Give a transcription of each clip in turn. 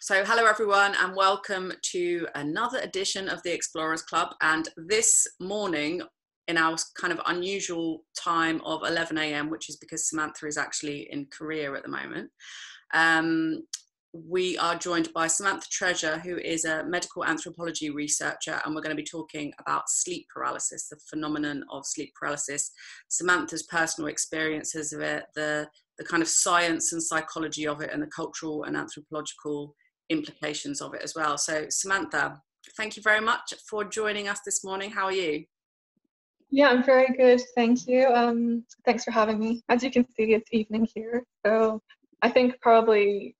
so, hello everyone, and welcome to another edition of the Explorers Club. And this morning, in our kind of unusual time of 11 a.m., which is because Samantha is actually in Korea at the moment, um, we are joined by Samantha Treasure, who is a medical anthropology researcher, and we're going to be talking about sleep paralysis, the phenomenon of sleep paralysis, Samantha's personal experiences of it, the the kind of science and psychology of it, and the cultural and anthropological implications of it as well. So, Samantha, thank you very much for joining us this morning. How are you? Yeah, I'm very good. Thank you. Um, thanks for having me. As you can see, it's evening here. So I think probably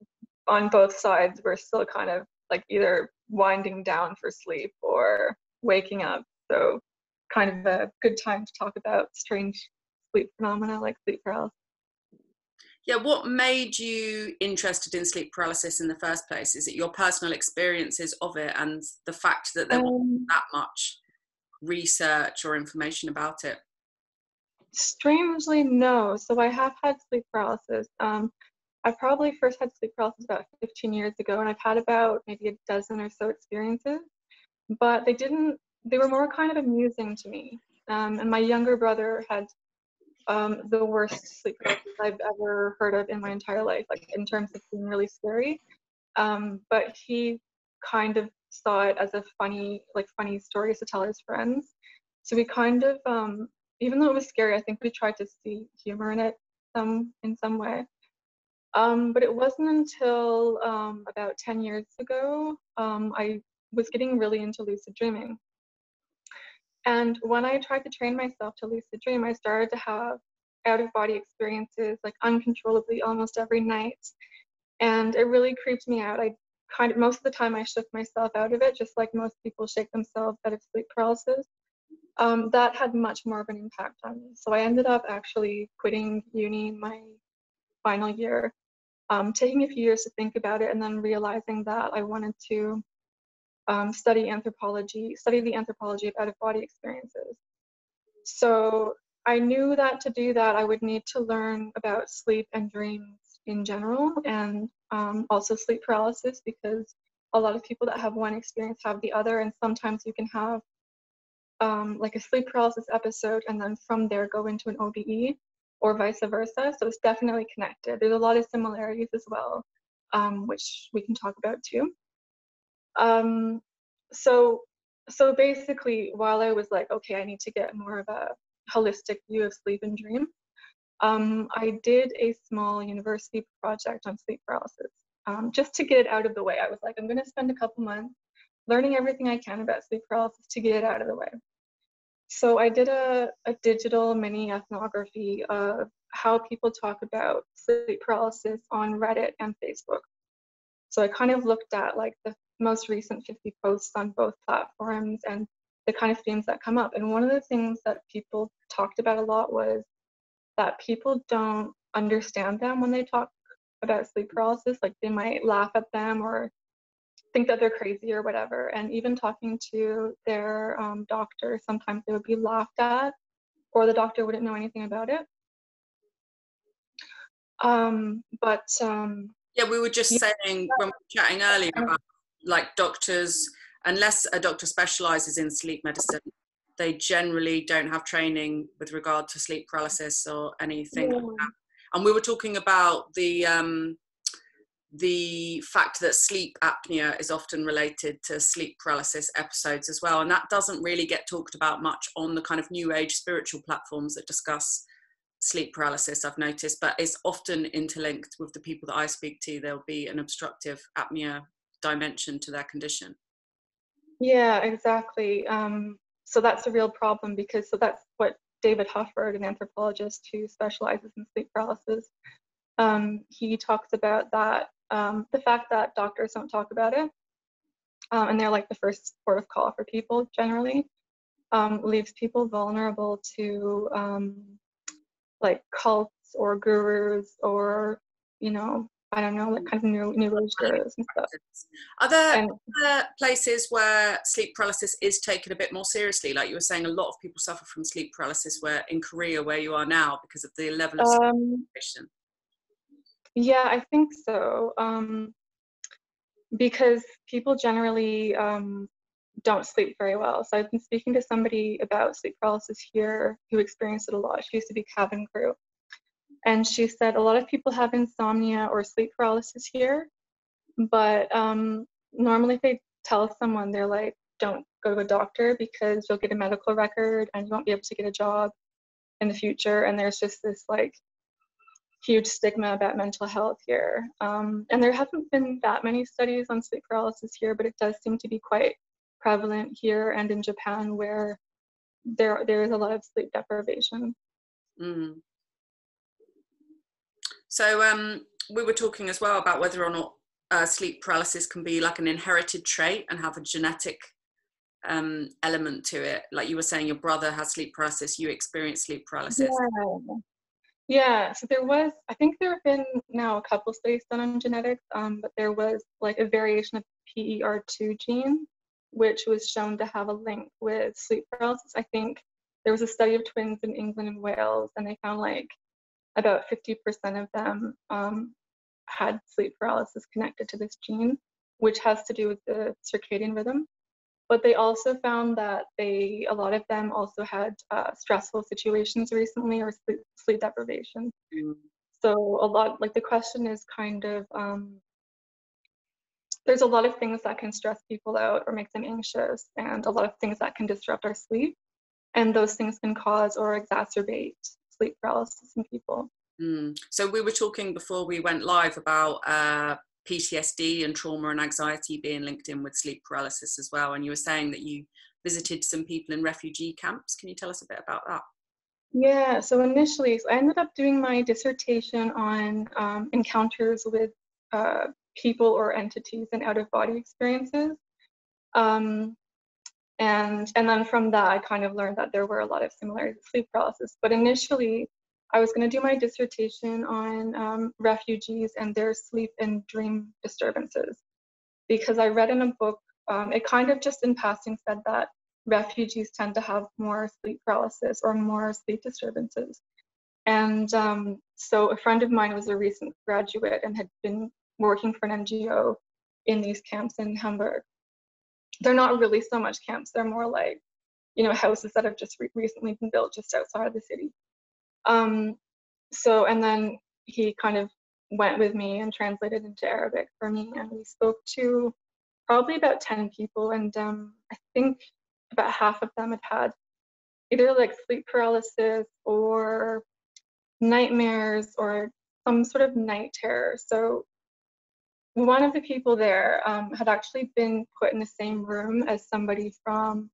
on both sides, we're still kind of like either winding down for sleep or waking up. So kind of a good time to talk about strange sleep phenomena like sleep paralysis. Yeah, what made you interested in sleep paralysis in the first place? Is it your personal experiences of it and the fact that there um, wasn't that much research or information about it? Strangely, no. So I have had sleep paralysis. Um, I probably first had sleep paralysis about 15 years ago, and I've had about maybe a dozen or so experiences, but they didn't, they were more kind of amusing to me. Um, and my younger brother had um, the worst sleep paralysis I've ever heard of in my entire life, like in terms of being really scary. Um, but he kind of saw it as a funny, like funny stories to tell his friends. So we kind of, um, even though it was scary, I think we tried to see humor in it some in some way. Um, but it wasn't until um, about 10 years ago um, I was getting really into lucid dreaming. And when I tried to train myself to lucid dream, I started to have out of body experiences like uncontrollably almost every night. And it really creeped me out. I kind of, most of the time, I shook myself out of it, just like most people shake themselves out of sleep paralysis. Um, that had much more of an impact on me. So I ended up actually quitting uni my final year, um, taking a few years to think about it, and then realizing that I wanted to um, study anthropology, study the anthropology of out of body experiences. So I knew that to do that, I would need to learn about sleep and dreams in general and um, also sleep paralysis because a lot of people that have one experience have the other, and sometimes you can have um, like a sleep paralysis episode and then from there go into an OBE or vice versa. So it's definitely connected. There's a lot of similarities as well, um, which we can talk about too. Um, so so basically, while I was like, okay, I need to get more of a holistic view of sleep and dream, um, I did a small university project on sleep paralysis um, just to get it out of the way. I was like, I'm going to spend a couple months learning everything I can about sleep paralysis to get it out of the way. So I did a, a digital mini ethnography of how people talk about sleep paralysis on Reddit and Facebook. So I kind of looked at like the most recent 50 posts on both platforms and the kind of themes that come up. And one of the things that people talked about a lot was that people don't understand them when they talk about sleep paralysis. Like they might laugh at them or think that they're crazy or whatever. And even talking to their um, doctor, sometimes they would be laughed at or the doctor wouldn't know anything about it. Um, but um, yeah, we were just yeah. saying when we were chatting earlier about like doctors, unless a doctor specializes in sleep medicine, they generally don't have training with regard to sleep paralysis or anything yeah. like that. And we were talking about the um, the fact that sleep apnea is often related to sleep paralysis episodes as well, and that doesn't really get talked about much on the kind of new age spiritual platforms that discuss sleep paralysis. I've noticed, but it's often interlinked with the people that I speak to. There'll be an obstructive apnea dimension to their condition. Yeah, exactly. Um, so that's a real problem because so that's what David Hufford, an anthropologist who specializes in sleep paralysis, um, he talks about that um, the fact that doctors don't talk about it, um, and they're like the first port of call for people generally, um, leaves people vulnerable to um, like cults or gurus or you know I don't know, like kind of new new age gurus and stuff. Are there, are places where sleep paralysis is taken a bit more seriously? Like you were saying, a lot of people suffer from sleep paralysis. Where in Korea, where you are now, because of the level of um, Yeah, I think so. Um, because people generally um, don't sleep very well. So I've been speaking to somebody about sleep paralysis here who experienced it a lot. She used to be cabin crew. And she said a lot of people have insomnia or sleep paralysis here, but um, normally if they tell someone, they're like, don't go to a doctor because you'll get a medical record and you won't be able to get a job in the future. And there's just this like huge stigma about mental health here. Um, and there haven't been that many studies on sleep paralysis here, but it does seem to be quite prevalent here and in Japan where there there is a lot of sleep deprivation. Mm. So um, we were talking as well about whether or not uh, sleep paralysis can be like an inherited trait and have a genetic um, element to it. Like you were saying, your brother has sleep paralysis, you experience sleep paralysis. Yeah. Yeah, so there was, I think there have been now a couple studies done on genetics, um, but there was like a variation of PER2 gene, which was shown to have a link with sleep paralysis. I think there was a study of twins in England and Wales, and they found like about 50% of them um, had sleep paralysis connected to this gene, which has to do with the circadian rhythm. But they also found that they, a lot of them also had uh, stressful situations recently or sleep, sleep deprivation. Mm. So a lot, like the question is kind of, um, there's a lot of things that can stress people out or make them anxious, and a lot of things that can disrupt our sleep. And those things can cause or exacerbate sleep paralysis in people. Mm. So we were talking before we went live about uh, PTSD and trauma and anxiety being linked in with sleep paralysis as well. And you were saying that you visited some people in refugee camps. Can you tell us a bit about that? Yeah, so initially, so I ended up doing my dissertation on um, encounters with uh, people or entities and out of body experiences. Um, and, and then from that, I kind of learned that there were a lot of with sleep paralysis. But initially, I was going to do my dissertation on um, refugees and their sleep and dream disturbances because I read in a book, um, it kind of just in passing said that refugees tend to have more sleep paralysis or more sleep disturbances. And um, so a friend of mine was a recent graduate and had been working for an NGO in these camps in Hamburg. They're not really so much camps, they're more like, you know, houses that have just re- recently been built just outside of the city. Um, so, and then he kind of went with me and translated into Arabic for me, and we spoke to probably about 10 people, and um, I think about half of them had had either like sleep paralysis or nightmares or some sort of night terror. So one of the people there um, had actually been put in the same room as somebody from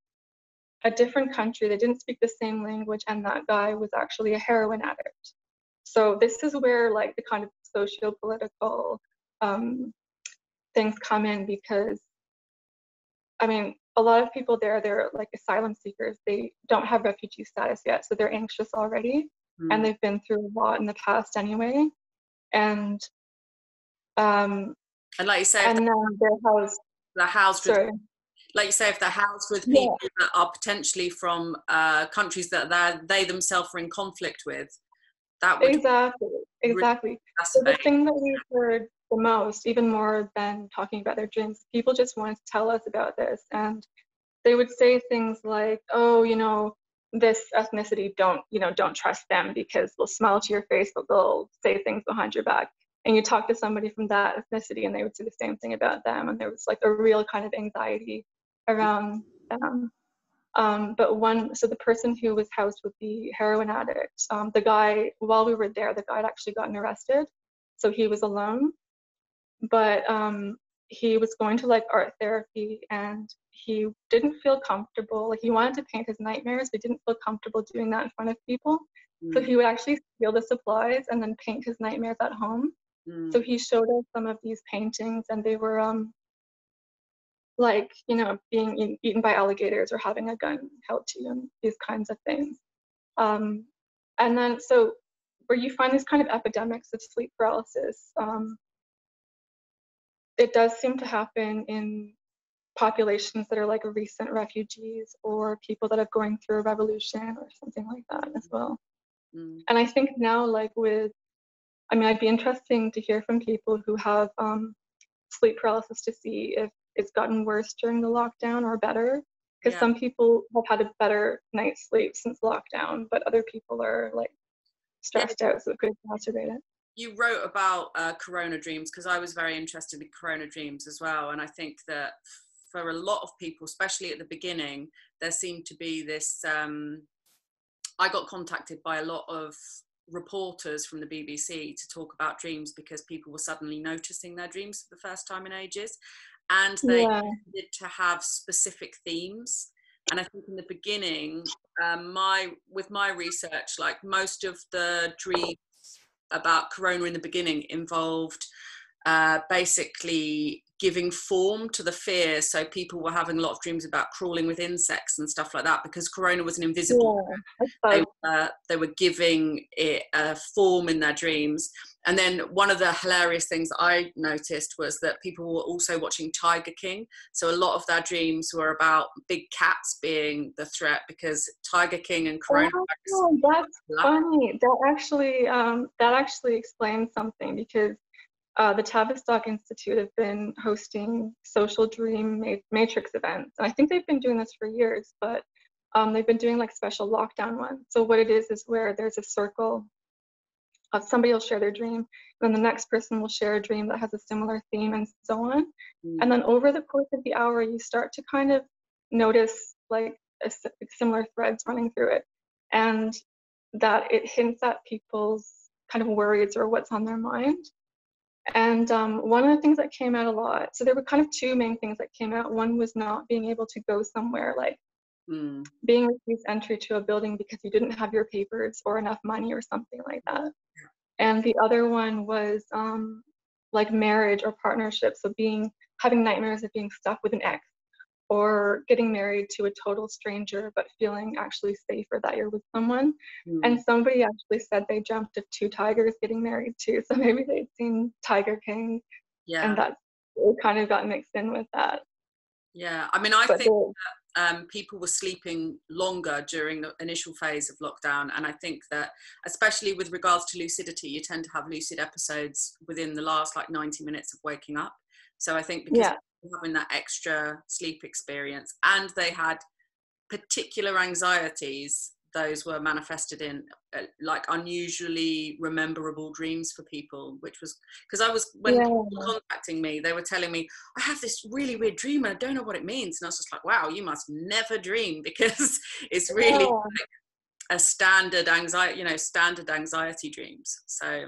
a different country. They didn't speak the same language, and that guy was actually a heroin addict. So this is where like the kind of socio-political um, things come in because, I mean, a lot of people there, they're like asylum seekers. They don't have refugee status yet, so they're anxious already, mm. and they've been through a lot in the past anyway. And um, and like you say, and then they're housed. They're housed with like you say, if they're housed with people yeah. that are potentially from uh, countries that they themselves are in conflict with, that would exactly exactly. So the thing that we heard the most, even more than talking about their dreams, people just wanted to tell us about this, and they would say things like, "Oh, you know." this ethnicity don't you know don't trust them because they'll smile to your face but they'll say things behind your back and you talk to somebody from that ethnicity and they would say the same thing about them and there was like a real kind of anxiety around them. Um, but one, so the person who was housed with the heroin addict, um, the guy, while we were there, the guy had actually gotten arrested. So he was alone. But um, he was going to like art therapy and he didn't feel comfortable. Like he wanted to paint his nightmares, but he didn't feel comfortable doing that in front of people. Mm. So he would actually steal the supplies and then paint his nightmares at home. Mm. So he showed us some of these paintings and they were um, like you know being eaten by alligators or having a gun held to you and these kinds of things um, and then so where you find these kind of epidemics of sleep paralysis um, it does seem to happen in populations that are like recent refugees or people that are going through a revolution or something like that as well mm. and i think now like with i mean i'd be interesting to hear from people who have um, sleep paralysis to see if it's gotten worse during the lockdown or better. Because Yeah. some people have had a better night's sleep since lockdown, but other people are like stressed out, so it could exacerbate it. you wrote about uh, corona dreams because i was very interested in corona dreams as well and i think that for a lot of people especially at the beginning there seemed to be this um, i got contacted by a lot of reporters from the bbc to talk about dreams because people were suddenly noticing their dreams for the first time in ages and they Yeah. needed to have specific themes and i think in the beginning um, my with my research like most of the dreams about corona in the beginning involved uh, basically giving form to the fear so people were having a lot of dreams about crawling with insects and stuff like that because corona was an invisible Yeah. they, uh, they were giving it a form in their dreams. And then one of the hilarious things I noticed was that people were also watching Tiger King. So a lot of their dreams were about big cats being the threat because Tiger King and coronavirus. Oh, that's funny. That actually, um, that actually explains something because uh, the Tavistock Institute have been hosting social dream ma- matrix events, and I think they've been doing this for years. But um, they've been doing like special lockdown ones. So what it is is where there's a circle of somebody will share their dream, then the next person will share a dream that has a similar theme, and so on. Mm. And then over the course of the hour, you start to kind of notice like a similar threads running through it, and that it hints at people's kind of worries or what's on their mind. And um, one of the things that came out a lot, so there were kind of two main things that came out. One was not being able to go somewhere, like Mm. being refused entry to a building because you didn't have your papers or enough money or something like that. And the other one was um, like marriage or partnership. So being having nightmares of being stuck with an ex or getting married to a total stranger but feeling actually safer that you're with someone. Mm. And somebody actually said they jumped to two tigers getting married too. So maybe they'd seen Tiger King yeah, and that it kind of got mixed in with that. yeah. I mean, I But think the- um, people were sleeping longer during the initial phase of lockdown. And I think that, especially with regards to lucidity, you tend to have lucid episodes within the last like 90 minutes of waking up. So I think because yeah, having that extra sleep experience and they had particular anxieties, those were manifested in uh, like unusually rememberable dreams for people, which was because I was, when yeah. people were contacting me, they were telling me, I have this really weird dream and I don't know what it means. And I was just like, wow, you must never dream because it's really Yeah. a standard anxiety, you know, standard anxiety dreams. So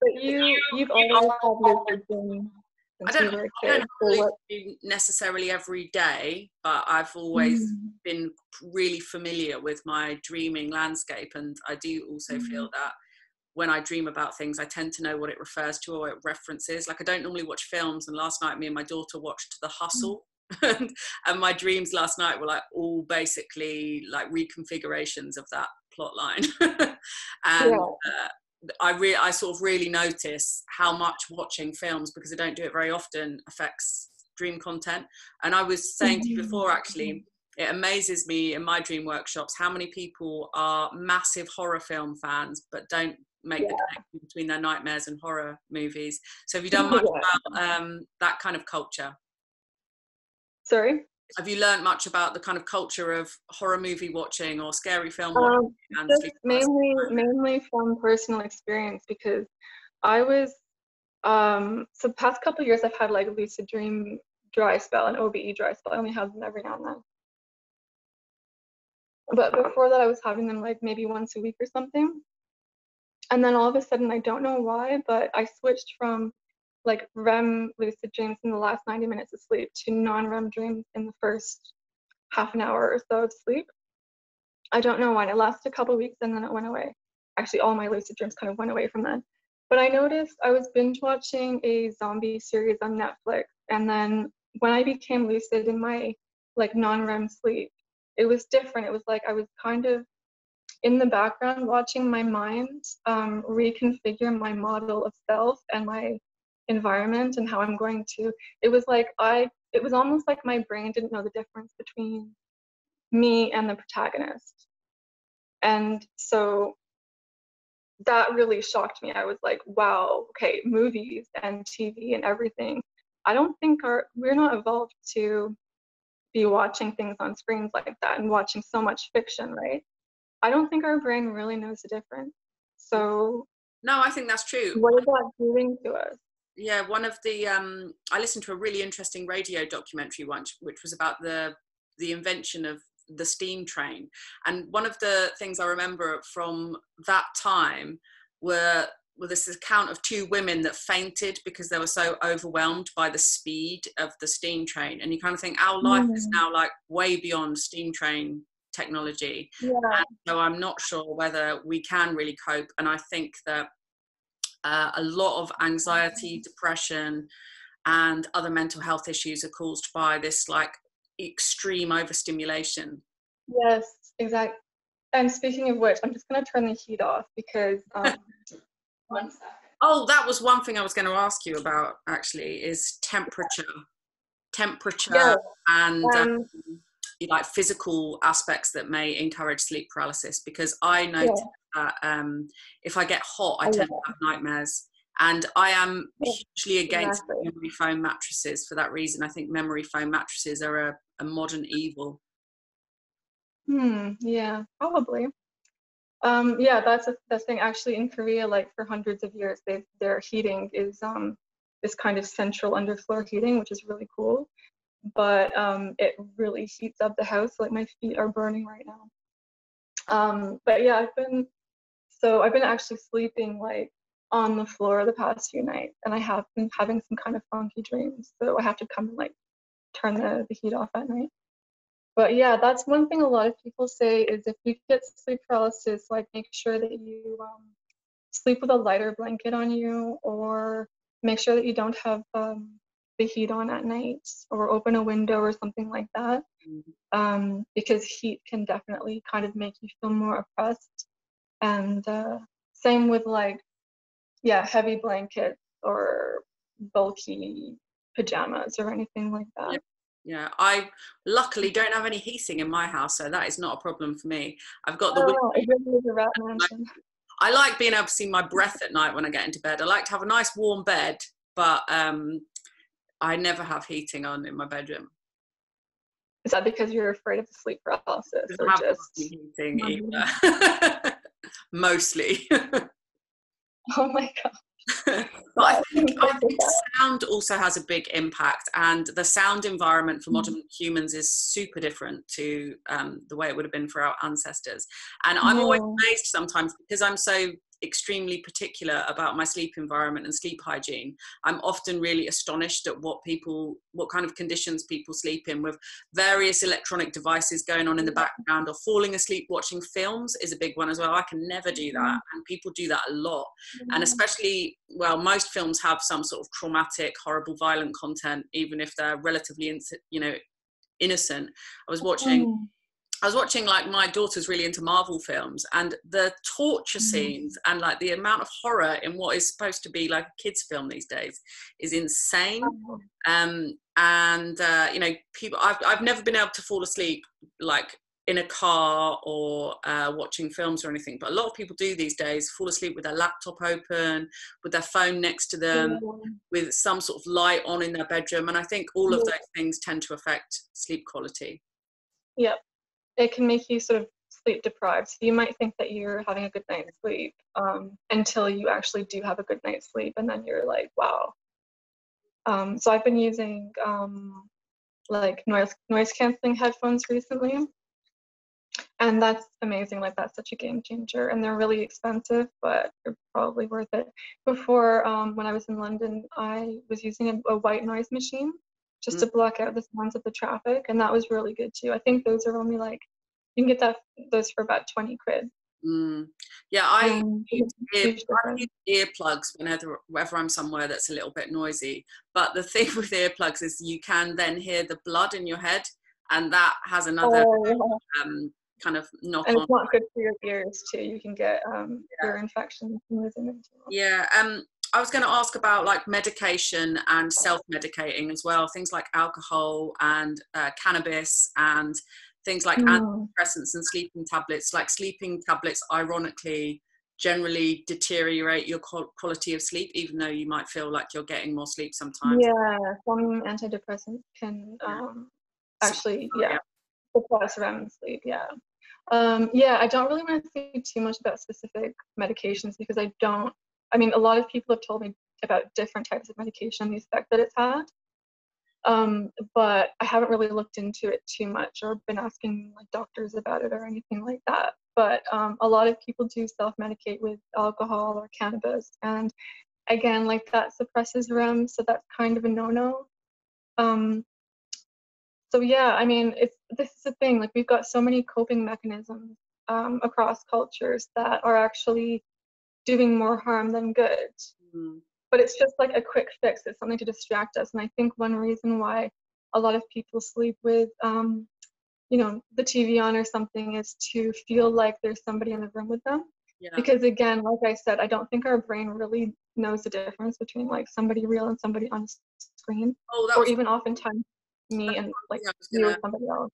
But you, you've always had dreams I don't, I don't kid. So really do necessarily every day, but I've always Mm. been really familiar with my dreaming landscape. And I do also feel that when I dream about things, I tend to know what it refers to or it references. Like I don't normally watch films, and last night me and my daughter watched The Hustle. and, and my dreams last night were like all basically like reconfigurations of that plot line and Yeah. uh, I re- I sort of really notice how much watching films because I don't do it very often affects dream content. And I was saying to you before, actually, it amazes me in my dream workshops how many people are massive horror film fans but don't make the connection between their nightmares and horror movies. So have you done much Yeah. about um, that kind of culture? Sorry. Have you learned much about the kind of culture of horror movie watching or scary film watching? Um, and just sleep paralysis? mainly mainly from personal experience because I was um so the past couple of years I've had like a lucid dream dry spell and OBE dry spell. I only have them every now and then. But before that I was having them like maybe once a week or something. And then all of a sudden I don't know why, but I switched from like REM lucid dreams in the last 90 minutes of sleep to non-REM dreams in the first half an hour or so of sleep. I don't know why. It lasted a couple weeks and then it went away. Actually, all my lucid dreams kind of went away from then. But I noticed I was binge watching a zombie series on Netflix, and then when I became lucid in my like non-REM sleep, it was different. It was like I was kind of in the background watching my mind um, reconfigure my model of self and my environment and how I'm going to. It was like I. It was almost like my brain didn't know the difference between me and the protagonist. And so that really shocked me. I was like, wow, okay, movies and TV and everything I don't think our we're not evolved to be watching things on screens like that and watching so much fiction, right? I don't think our brain really knows the difference. So no, I think that's true. What is that doing to us? Yeah, one of the um, I listened to a really interesting radio documentary once, which was about the the invention of the steam train, and one of the things I remember from that time were well, this account of two women that fainted because they were so overwhelmed by the speed of the steam train. And you kind of think our life mm. is now like way beyond steam train technology. Yeah. So I'm not sure whether we can really cope. And I think that uh, a lot of anxiety, depression, and other mental health issues are caused by this like extreme overstimulation. Yes, exactly. And speaking of which, I'm just going to turn the heat off because um, one second. Oh, that was one thing I was going to ask you about actually is temperature. Temperature yeah. and um, um, like physical aspects that may encourage sleep paralysis because I notice yeah. that um, if I get hot, I oh, tend to have nightmares. And I am hugely against exactly. memory foam mattresses for that reason. I think memory foam mattresses are a, a modern evil. Hmm, yeah, probably. Um, yeah, that's a, the thing. Actually, in Korea, like for hundreds of years, they their heating is um, this kind of central underfloor heating, which is really cool. But um, it really heats up the house. Like my feet are burning right now. Um, but yeah, I've been so I've been actually sleeping like on the floor the past few nights, and I have been having some kind of funky dreams. So I have to come and like turn the, the heat off at night but yeah, that's one thing a lot of people say is if you get sleep paralysis, like make sure that you um, sleep with a lighter blanket on you or make sure that you don't have um, the heat on at night or open a window or something like that mm-hmm. um, because heat can definitely kind of make you feel more oppressed. And uh, same with like yeah heavy blankets or bulky pajamas or anything like that. Yep yeah i luckily don't have any heating in my house so that is not a problem for me. I've got the oh, window. I like being able to see my breath at night when i get into bed. I like to have a nice warm bed but um i never have heating on in my bedroom. Is that because you're afraid of the sleep paralysis or just heating either. mostly. Oh my god. But I think, I think sound also has a big impact, and the sound environment for mm. modern humans is super different to um, the way it would have been for our ancestors. And I'm always amazed sometimes because I'm so extremely particular about my sleep environment and sleep hygiene i'm often really astonished at what people what kind of conditions people sleep in with various electronic devices going on in the background or falling asleep watching films is a big one as well i can never do that mm. and people do that a lot and mm. especially well most films have some sort of traumatic horrible violent content even if they're relatively you know innocent i was watching mm. I was watching like my daughter's really into Marvel films and the torture mm. scenes and like the amount of horror in what is supposed to be like a kids film these days is insane. Oh. Um, and uh, you know, people I've I've never been able to fall asleep like in a car or uh, watching films or anything, but a lot of people do these days fall asleep with their laptop open, with their phone next to them, yeah. with some sort of light on in their bedroom, and I think all yeah. of those things tend to affect sleep quality. Yep, it can make you sort of sleep deprived. So you might think that you're having a good night's sleep um, until you actually do have a good night's sleep, and then you're like, wow. Um, so I've been using um, like noise noise canceling headphones recently, and that's amazing. Like that's such a game changer, and they're really expensive, but they're probably worth it. Before, um, when I was in London, I was using a, a white noise machine just mm. to block out the sounds of the traffic, and that was really good too. I think those are only like you can get that those for about twenty quid. Mm. Yeah, I, um, use ear, I use earplugs whenever, whenever I'm somewhere that's a little bit noisy. But the thing with earplugs is you can then hear the blood in your head, and that has another oh, um, kind of knock and it's not good for your ears too. You can get um, yeah. ear infections from. Yeah, um, I was going to ask about like medication and self-medicating as well. Things like alcohol and uh, cannabis and things like mm. antidepressants and sleeping tablets. Like sleeping tablets, ironically, generally deteriorate your quality of sleep, even though you might feel like you're getting more sleep sometimes. Yeah, some antidepressants can um, actually, yeah, suppress REM sleep. Yeah. Um, yeah, I don't really want to say too much about specific medications because I don't. I mean, a lot of people have told me about different types of medication, the effect that it's had. Um, but I haven't really looked into it too much or been asking like doctors about it or anything like that. But um, a lot of people do self-medicate with alcohol or cannabis, and again, like that suppresses REM, so that's kind of a no-no. Um, so yeah, I mean, it's this is the thing. Like we've got so many coping mechanisms um, across cultures that are actually doing more harm than good. Mm but it's just like a quick fix. It's something to distract us. And I think one reason why a lot of people sleep with, um, you know, the TV on or something is to feel like there's somebody in the room with them. Yeah. Because again, like I said, I don't think our brain really knows the difference between like somebody real and somebody on screen, oh, or even oftentimes me and like you or somebody else.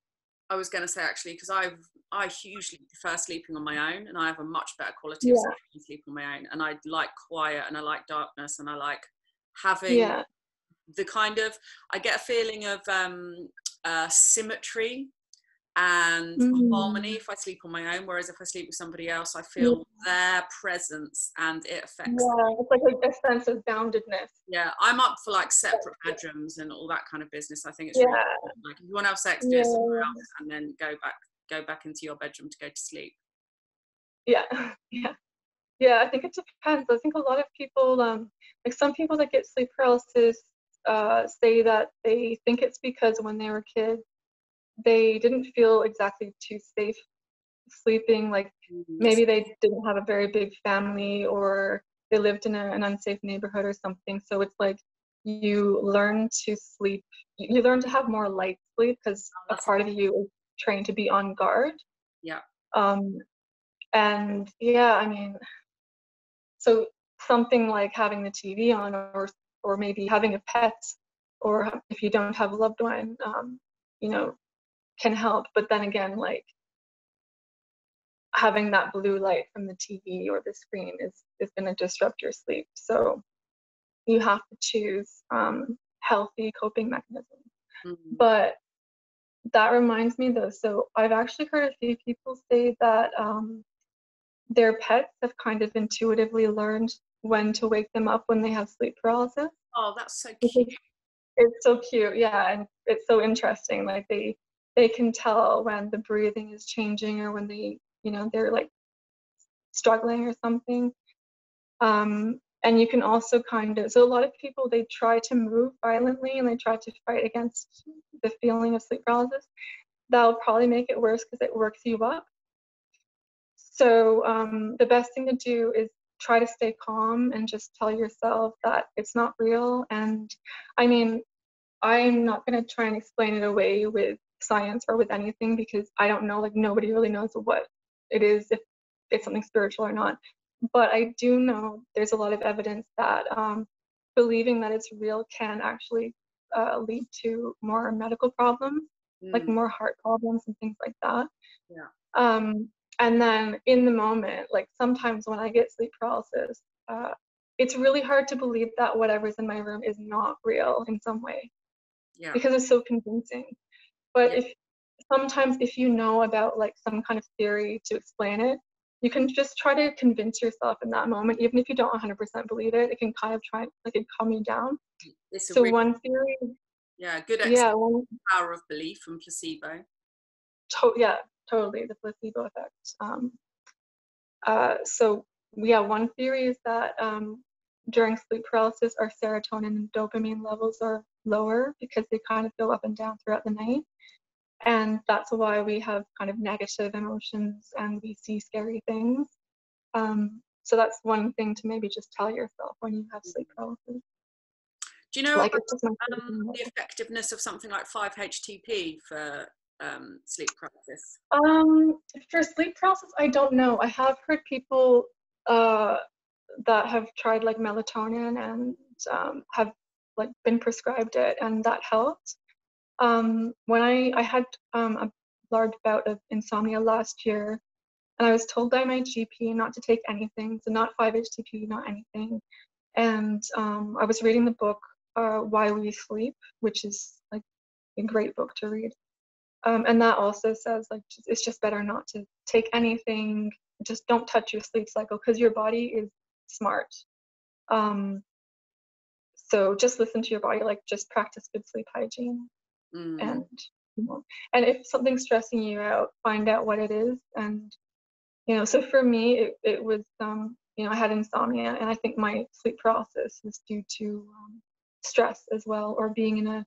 I was going to say actually because I've I hugely prefer sleeping on my own, and I have a much better quality yeah. of sleep, sleep on my own. And I like quiet, and I like darkness, and I like having yeah. the kind of I get a feeling of um, uh, symmetry and mm. harmony if I sleep on my own. Whereas if I sleep with somebody else, I feel yeah. their presence and it affects. Yeah, it's like a, a, sense of boundedness. Yeah, I'm up for like separate bedrooms and all that kind of business. I think it's yeah. really like if you want to have sex, do it somewhere else, and then go back go back into your bedroom to go to sleep. Yeah, yeah. Yeah, I think it depends. I think a lot of people, um, like some people that get sleep paralysis, uh, say that they think it's because when they were kids, they didn't feel exactly too safe sleeping like mm-hmm. maybe they didn't have a very big family or they lived in a, an unsafe neighborhood or something. So it's like you learn to sleep you learn to have more light sleep because a part of you is trained to be on guard. Yeah. Um and yeah i mean so something like having the tv on or or maybe having a pet or if you don't have a loved one um, you know can help but then again like having that blue light from the tv or the screen is is going to disrupt your sleep. So you have to choose um, healthy coping mechanisms. Mm-hmm. but that reminds me though so i've actually heard a few people say that um, their pets have kind of intuitively learned when to wake them up when they have sleep paralysis. Oh that's so cute. it's so cute yeah and it's so interesting like they they can tell when the breathing is changing or when they, you know, they're like struggling or something. Um, and you can also kind of, so a lot of people, they try to move violently and they try to fight against the feeling of sleep paralysis. That'll probably make it worse because it works you up. So um, the best thing to do is try to stay calm and just tell yourself that it's not real. And I mean, I'm not going to try and explain it away with science or with anything because I don't know, like nobody really knows what it is, if it's something spiritual or not. But I do know there's a lot of evidence that um, believing that it's real can actually uh, lead to more medical problems, mm. like more heart problems and things like that. Yeah. Um, and then in the moment, like sometimes when I get sleep paralysis, uh, it's really hard to believe that whatever's in my room is not real in some way. Yeah. Because it's so convincing. But if sometimes if you know about like some kind of theory to explain it, you can just try to convince yourself in that moment, even if you don't 100% believe it. It can kind of try like it calm you down. It's so one theory. Yeah, good. Yeah, one, power of belief and placebo. To, yeah, totally the placebo effect. Um, uh, so yeah, one theory is that um, during sleep paralysis, our serotonin and dopamine levels are lower because they kind of go up and down throughout the night. And that's why we have kind of negative emotions and we see scary things. Um, so that's one thing to maybe just tell yourself when you have sleep paralysis. Do you know like um, the effectiveness of something like 5-htp for um, sleep paralysis? Um, for sleep paralysis i don't know. I have heard people uh, that have tried like melatonin and um, have like been prescribed it and that helped um, when I, I had um, a large bout of insomnia last year, And I was told by my GP not to take anything, so not 5-HTP, not anything. And um, I was reading the book uh, Why We Sleep, which is like a great book to read. Um, and that also says like it's just better not to take anything. Just don't touch your sleep cycle because your body is smart. Um, so just listen to your body. Like just practice good sleep hygiene, mm. and you know, and if something's stressing you out, find out what it is. And you know, so for me, it, it was um, you know I had insomnia, and I think my sleep process is due to um, stress as well, or being in a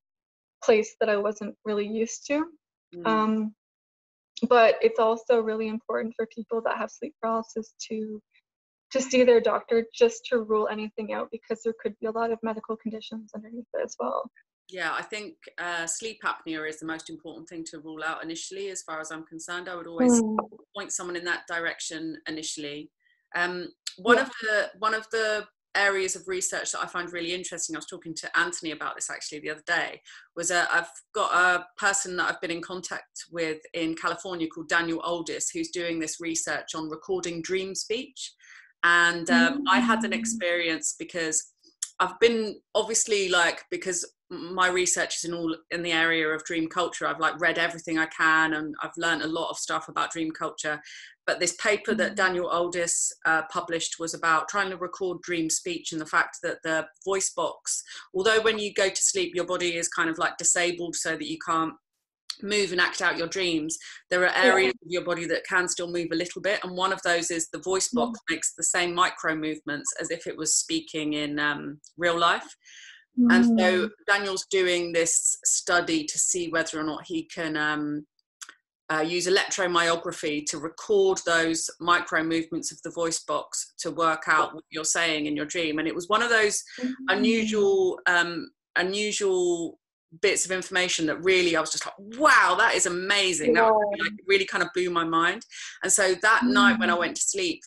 place that I wasn't really used to. Mm. Um, but it's also really important for people that have sleep paralysis to to see their doctor just to rule anything out because there could be a lot of medical conditions underneath it as well. Yeah, I think uh, sleep apnea is the most important thing to rule out initially, as far as I'm concerned. I would always mm. point someone in that direction initially. Um, one yeah. of the one of the areas of research that I find really interesting, I was talking to Anthony about this actually the other day, was uh, I've got a person that I've been in contact with in California called Daniel Oldis, who's doing this research on recording dream speech. And um, mm-hmm. I had an mm. experience because I've been obviously like because my research is in all in the area of dream culture. I've like read everything I can and I've learned a lot of stuff about dream culture. But this paper that mm. Daniel Oldis uh, published was about trying to record dream speech and the fact that the voice box, although when you go to sleep, your body is kind of like disabled so that you can't move and act out your dreams there are areas yeah. of your body that can still move a little bit and one of those is the voice box mm. makes the same micro movements as if it was speaking in um, real life mm. and so mm. daniel's doing this study to see whether or not he can um, uh, use electromyography to record those micro movements of the voice box to work out what you're saying in your dream and it was one of those mm. unusual um, unusual bits of information that really I was just like, wow, that is amazing. That really, like, really kind of blew my mind. And so that mm. night when I mm. went to sleep,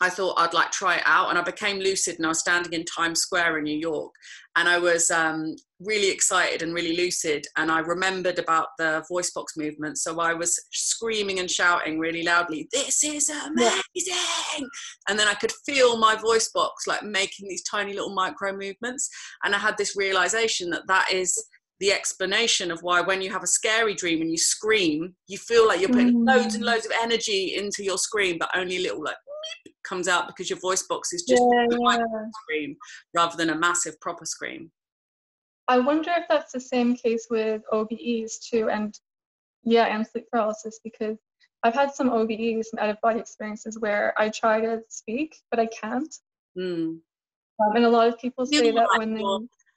I thought I'd like try it out, and I became lucid. And I was standing in Times Square in New York, and I was um, really excited and really lucid. And I remembered about the voice box movement, so I was screaming and shouting really loudly, "This is amazing!" Yeah. And then I could feel my voice box like making these tiny little micro movements, and I had this realization that that is the explanation of why when you have a scary dream and you scream, you feel like you're putting mm. loads and loads of energy into your scream, but only a little like comes out because your voice box is just yeah, a yeah. scream rather than a massive proper scream. I wonder if that's the same case with OBEs too, and yeah, and sleep paralysis because I've had some OBEs, some out of body experiences where I try to speak but I can't. Mm. Um, and a lot of people say that when they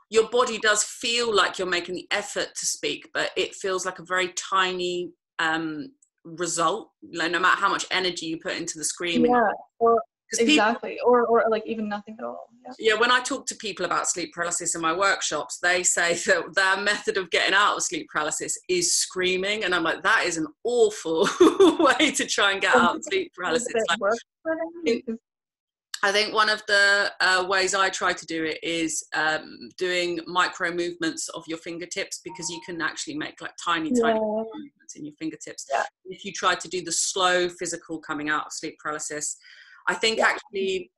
your body does feel like you're making the effort to speak, but it feels like a very tiny um, result. Like no matter how much energy you put into the screaming. Yeah, or exactly, people, or or like even nothing at all. Yeah. yeah, when I talk to people about sleep paralysis in my workshops, they say that their method of getting out of sleep paralysis is screaming, and I'm like, that is an awful way to try and get out of sleep paralysis. Like, it, I think one of the uh, ways I try to do it is um, doing micro movements of your fingertips because you can actually make like tiny, tiny yeah. movements in your fingertips. Yeah. If you try to do the slow physical coming out of sleep paralysis, I think yeah. actually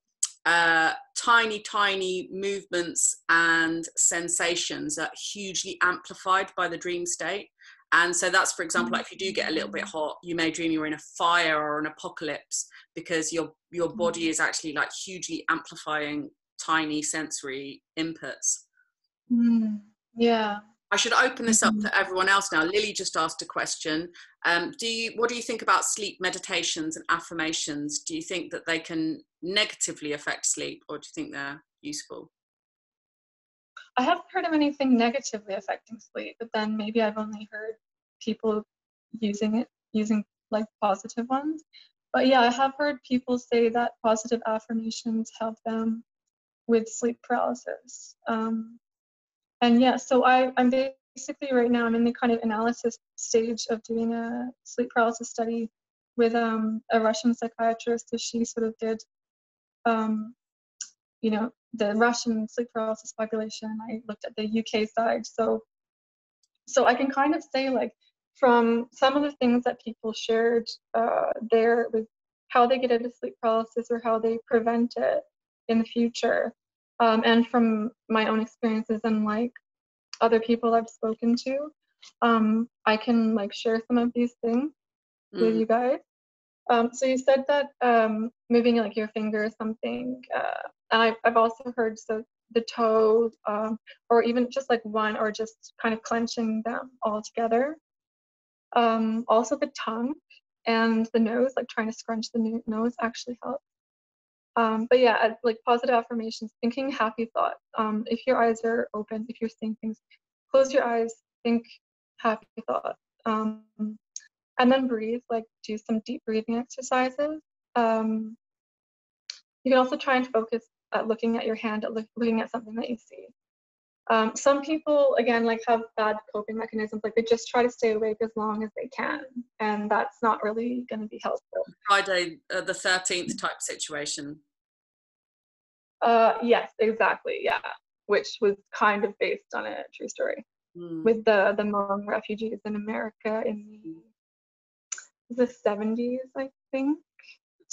uh, tiny, tiny movements and sensations are hugely amplified by the dream state. And so that's, for example, like if you do get a little bit hot, you may dream you're in a fire or an apocalypse because your your mm. body is actually like hugely amplifying tiny sensory inputs. Mm, yeah. I should open this up mm-hmm. to everyone else now. Lily just asked a question. Um, do you, what do you think about sleep meditations and affirmations? Do you think that they can negatively affect sleep, or do you think they're useful? I haven't heard of anything negatively affecting sleep, but then maybe I've only heard people using it, using like positive ones. But yeah, I have heard people say that positive affirmations help them with sleep paralysis. Um, and yeah, so I, I'm basically right now, I'm in the kind of analysis stage of doing a sleep paralysis study with um, a Russian psychiatrist. So she sort of did, um, you know, the Russian sleep paralysis population. I looked at the UK side. So, so I can kind of say like from some of the things that people shared uh, there with how they get into sleep paralysis or how they prevent it in the future. Um, and from my own experiences and like other people I've spoken to, um, I can like share some of these things mm. with you guys. Um, so you said that um, moving like your finger is something, uh, and I've, I've also heard so the toes, um, or even just like one, or just kind of clenching them all together. Um, also the tongue and the nose, like trying to scrunch the nose actually helps. Um, but yeah, like positive affirmations, thinking happy thoughts. Um, if your eyes are open, if you're seeing things, close your eyes, think happy thoughts. Um, and then breathe, like do some deep breathing exercises. Um, you can also try and focus at looking at your hand, at look, looking at something that you see. Um, some people, again, like have bad coping mechanisms, like they just try to stay awake as long as they can, and that's not really going to be helpful. Friday uh, the 13th type situation. Uh, yes, exactly. Yeah, which was kind of based on a true story mm. with the the Hmong refugees in America in the the 70s, I think,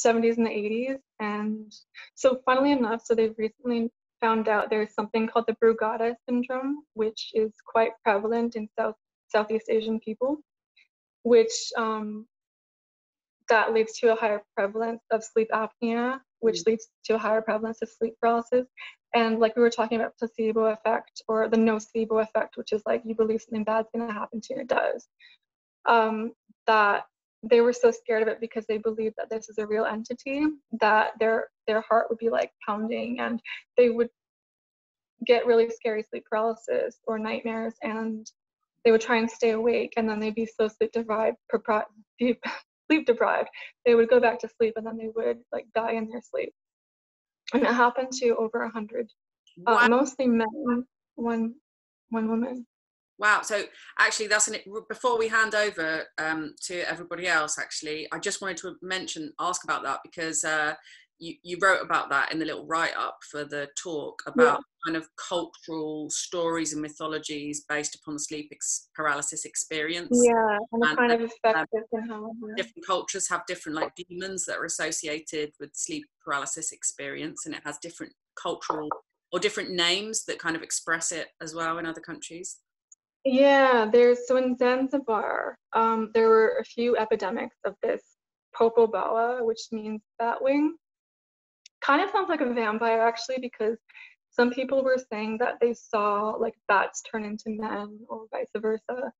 70s and the 80s. And so, funnily enough, so they've recently found out there's something called the Brugada syndrome, which is quite prevalent in South Southeast Asian people, which um, that leads to a higher prevalence of sleep apnea, which mm. leads to a higher prevalence of sleep paralysis. And like we were talking about placebo effect or the nocebo effect, which is like you believe something bad's going to happen to you, it does. Um, that they were so scared of it because they believed that this is a real entity that their their heart would be like pounding and they would get really scary sleep paralysis or nightmares and they would try and stay awake and then they'd be so sleep deprived sleep deprived. They would go back to sleep and then they would like die in their sleep. And it happened to over a hundred uh, mostly men one one woman Wow. So actually, that's an before we hand over um, to everybody else. Actually, I just wanted to mention, ask about that because uh, you you wrote about that in the little write up for the talk about yeah. kind of cultural stories and mythologies based upon the sleep ex- paralysis experience. Yeah, and the kind of effect um, how different cultures have different like demons that are associated with sleep paralysis experience, and it has different cultural or different names that kind of express it as well in other countries. Yeah, there's so in Zanzibar, um, there were a few epidemics of this popobawa, which means batwing. Kind of sounds like a vampire actually, because some people were saying that they saw like bats turn into men or vice versa.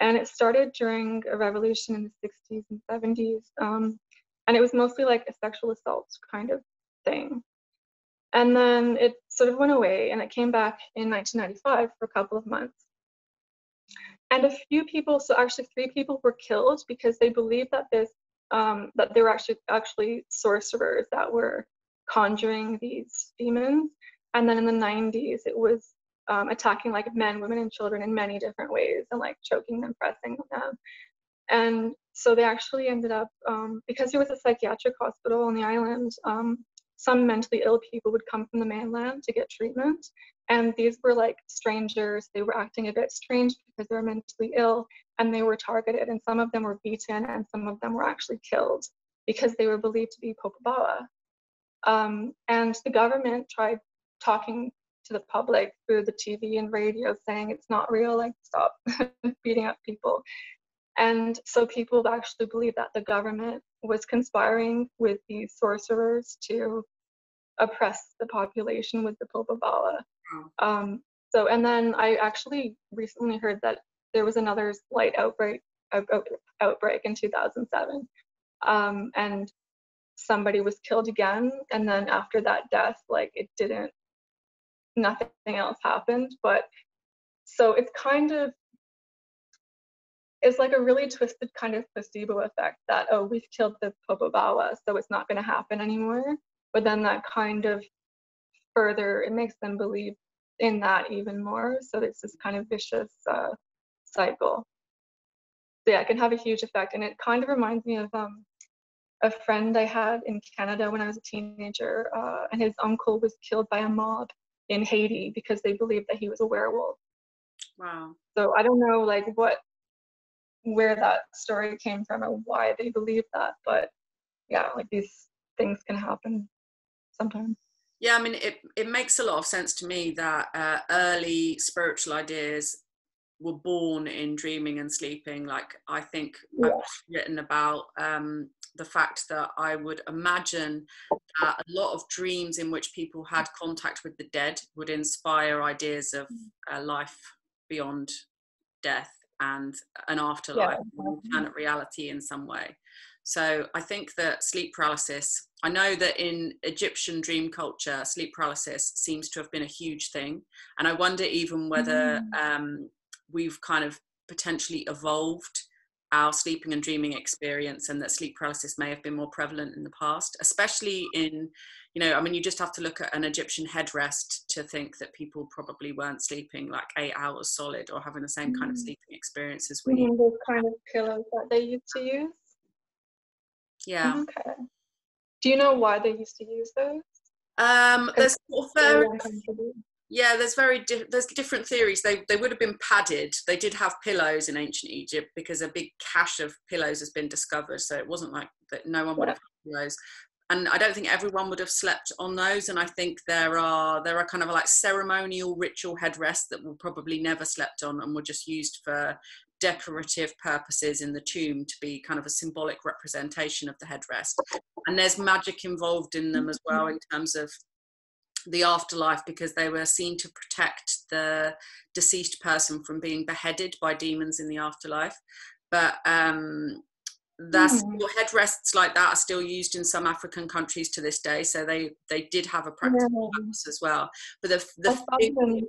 And it started during a revolution in the 60s and 70s. Um, and it was mostly like a sexual assault kind of thing. And then it sort of went away and it came back in 1995 for a couple of months and a few people so actually three people were killed because they believed that this um, that they were actually actually sorcerers that were conjuring these demons. And then in the 90s it was um, attacking like men women and children in many different ways and like choking them pressing them. And so they actually ended up um, because it was a psychiatric hospital on the island um, some mentally ill people would come from the mainland to get treatment. And these were like strangers. They were acting a bit strange because they were mentally ill and they were targeted and some of them were beaten and some of them were actually killed because they were believed to be popobawa um, and the government tried talking to the public through the tv and radio saying it's not real like stop beating up people. And so people actually believe that the government was conspiring with these sorcerers to oppress the population with the popobawa um, so, and then I actually recently heard that there was another slight outbreak outbreak in 2007, um, and somebody was killed again. And then after that death, like it didn't, nothing else happened. But so it's kind of it's like a really twisted kind of placebo effect that oh we've killed the popobawa so it's not going to happen anymore but then that kind of further, it makes them believe in that even more. So it's this kind of vicious uh, cycle. So yeah, it can have a huge effect. And it kind of reminds me of um, a friend I had in Canada when I was a teenager, uh, and his uncle was killed by a mob in Haiti because they believed that he was a werewolf. Wow. So I don't know like what where that story came from or why they believe that, but yeah, like these things can happen sometimes. Yeah, I mean, it, it makes a lot of sense to me that uh, early spiritual ideas were born in dreaming and sleeping. Like, I think yeah. I've written about um, the fact that I would imagine that a lot of dreams in which people had contact with the dead would inspire ideas of uh, life beyond death and an afterlife, yeah. an alternate reality in some way. So I think that sleep paralysis, I know that in Egyptian dream culture, sleep paralysis seems to have been a huge thing. And I wonder even whether mm. um, we've kind of potentially evolved our sleeping and dreaming experience and that sleep paralysis may have been more prevalent in the past, especially in, you know, I mean, you just have to look at an Egyptian headrest to think that people probably weren't sleeping like eight hours solid or having the same kind of mm. sleeping experiences. We, mm, those kind of pillows that they used to use? Yeah. Okay. Do you know why they used to use those? Um, there's very, yeah, there's very di- there's different theories. They they would have been padded. They did have pillows in ancient Egypt because a big cache of pillows has been discovered. So it wasn't like that. No one would have pillows, and I don't think everyone would have slept on those. And I think there are there are kind of like ceremonial ritual headrests that were probably never slept on and were just used for decorative purposes in the tomb to be kind of a symbolic representation of the headrest. And there's magic involved in them as well mm-hmm. in terms of the afterlife because they were seen to protect the deceased person from being beheaded by demons in the afterlife. But um, that's mm. headrests like that are still used in some African countries to this day. So they they did have a practical yeah. purpose as well. But the, the thinking,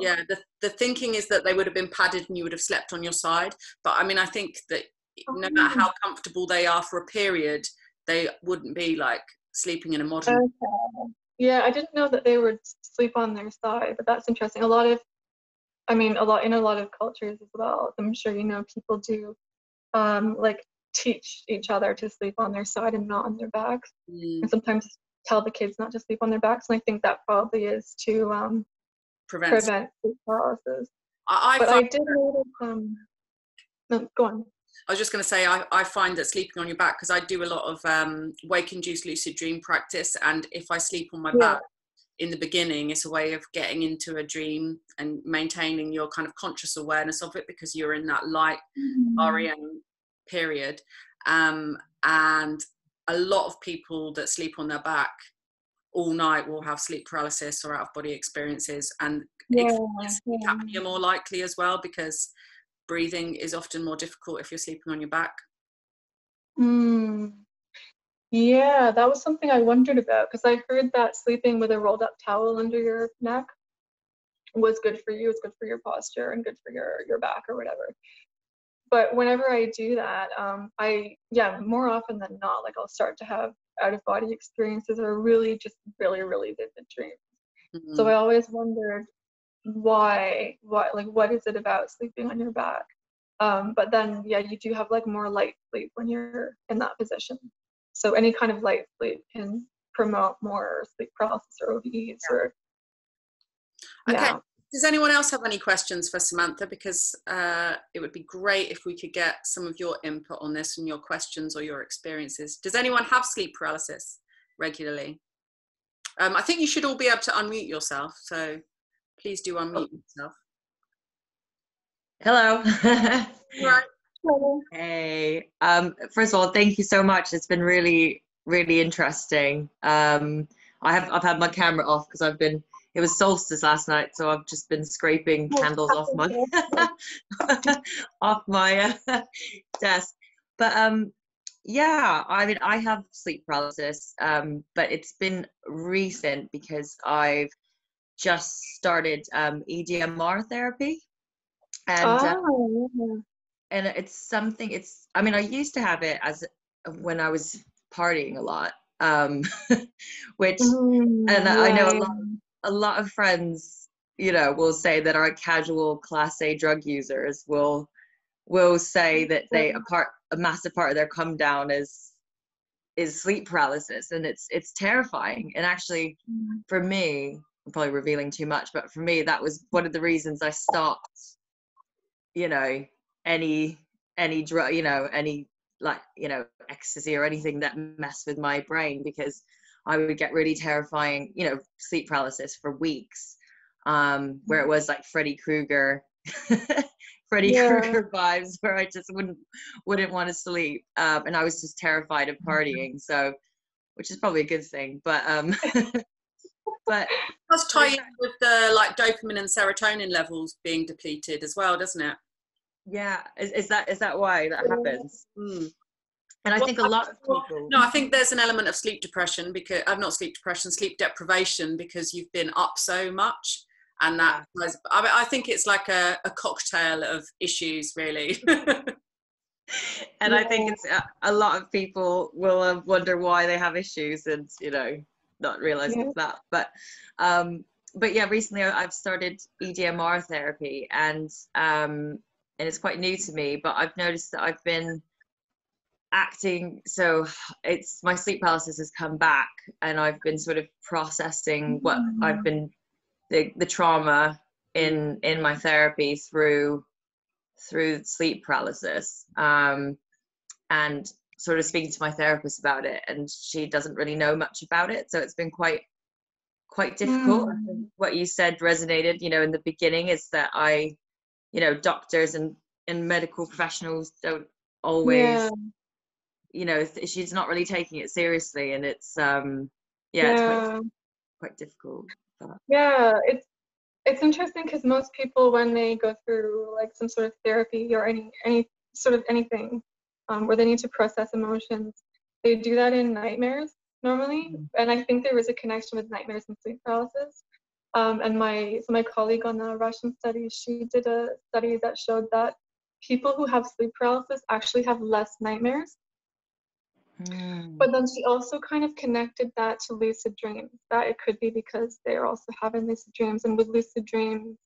yeah the, the thinking is that they would have been padded and you would have slept on your side. But I mean I think that no matter how comfortable they are for a period, they wouldn't be like sleeping in a modern. Okay. Yeah, I didn't know that they would sleep on their side, but that's interesting. A lot of, I mean, a lot in a lot of cultures as well. I'm sure you know people do um, like teach each other to sleep on their side and not on their backs. Mm. And sometimes tell the kids not to sleep on their backs. And I think that probably is to um, prevent, prevent sleep paralysis. I, I but I did notice. Um, no, go on. I was just going to say, I, I find that sleeping on your back, because I do a lot of um, wake induced lucid dream practice. And if I sleep on my yeah. back in the beginning, it's a way of getting into a dream and maintaining your kind of conscious awareness of it because you're in that light mm-hmm. REM period. Um, and a lot of people that sleep on their back all night will have sleep paralysis or out of body experiences. And yeah, yeah. more likely as well because breathing is often more difficult if you're sleeping on your back. Mm. Yeah, that was something I wondered about because I heard that sleeping with a rolled up towel under your neck was good for you, it's good for your posture and good for your your back or whatever but whenever I do that, um, I yeah, more often than not, like I'll start to have out of body experiences or really just really really vivid dreams. Mm-hmm. So I always wondered why, what like what is it about sleeping on your back? Um, but then yeah, you do have like more light sleep when you're in that position. So any kind of light sleep can promote more sleep paralysis or OBEs yeah. or yeah. Okay. Does anyone else have any questions for Samantha? Because uh, it would be great if we could get some of your input on this and your questions or your experiences. Does anyone have sleep paralysis regularly? Um, I think you should all be able to unmute yourself, so please do unmute yourself. Hello. right. Hey. Um, first of all, thank you so much. It's been really, really interesting. Um, I have I've had my camera off because I've been it was solstice last night, so I've just been scraping oh, candles off my off my uh, desk. But um, yeah, I mean, I have sleep paralysis, um, but it's been recent because I've just started um, EDMR therapy, and uh, oh. uh, and it's something. It's I mean, I used to have it as when I was partying a lot, um, which mm, and I know a lot a lot of friends, you know, will say that our casual class A drug users will will say that they a part a massive part of their come down is is sleep paralysis and it's it's terrifying and actually mm-hmm. for me I'm probably revealing too much but for me that was one of the reasons I stopped you know any any drug you know any like you know ecstasy or anything that messed with my brain because I would get really terrifying, you know, sleep paralysis for weeks, um, where it was like Freddy Krueger, Freddy yeah. Krueger vibes, where I just wouldn't wouldn't want to sleep, um, and I was just terrified of partying. So, which is probably a good thing, but um, but does tie in with the like dopamine and serotonin levels being depleted as well, doesn't it? Yeah, is, is that is that why that happens? Mm. And I well, think a lot of people. No, I think there's an element of sleep depression because I'm uh, not sleep depression, sleep deprivation because you've been up so much, and that I, mean, I think it's like a, a cocktail of issues, really. and yeah. I think it's a, uh, a, lot of people will uh, wonder why they have issues, and you know, not realizing yeah. that. But, um, but yeah, recently I've started EDMR therapy, and um, and it's quite new to me. But I've noticed that I've been acting so it's my sleep paralysis has come back and i've been sort of processing what mm-hmm. i've been the, the trauma in in my therapy through through sleep paralysis um and sort of speaking to my therapist about it and she doesn't really know much about it so it's been quite quite difficult mm. what you said resonated you know in the beginning is that i you know doctors and and medical professionals don't always yeah you know she's not really taking it seriously and it's um yeah, yeah. it's quite, quite difficult but. yeah it's it's interesting because most people when they go through like some sort of therapy or any any sort of anything um, where they need to process emotions they do that in nightmares normally mm-hmm. and i think there is a connection with nightmares and sleep paralysis um, and my so my colleague on the russian study she did a study that showed that people who have sleep paralysis actually have less nightmares Mm. But then she also kind of connected that to lucid dreams, that it could be because they're also having lucid dreams. And with lucid dreams,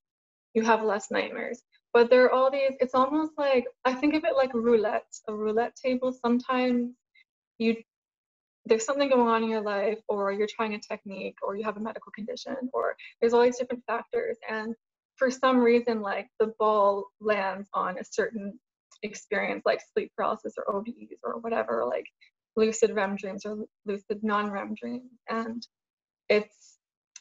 you have less nightmares. But there are all these, it's almost like, I think of it like roulette, a roulette table. Sometimes you there's something going on in your life or you're trying a technique or you have a medical condition or there's all these different factors and for some reason like the ball lands on a certain experience like sleep paralysis or OBEs or whatever like lucid REM dreams or lucid non-REM dreams. And it's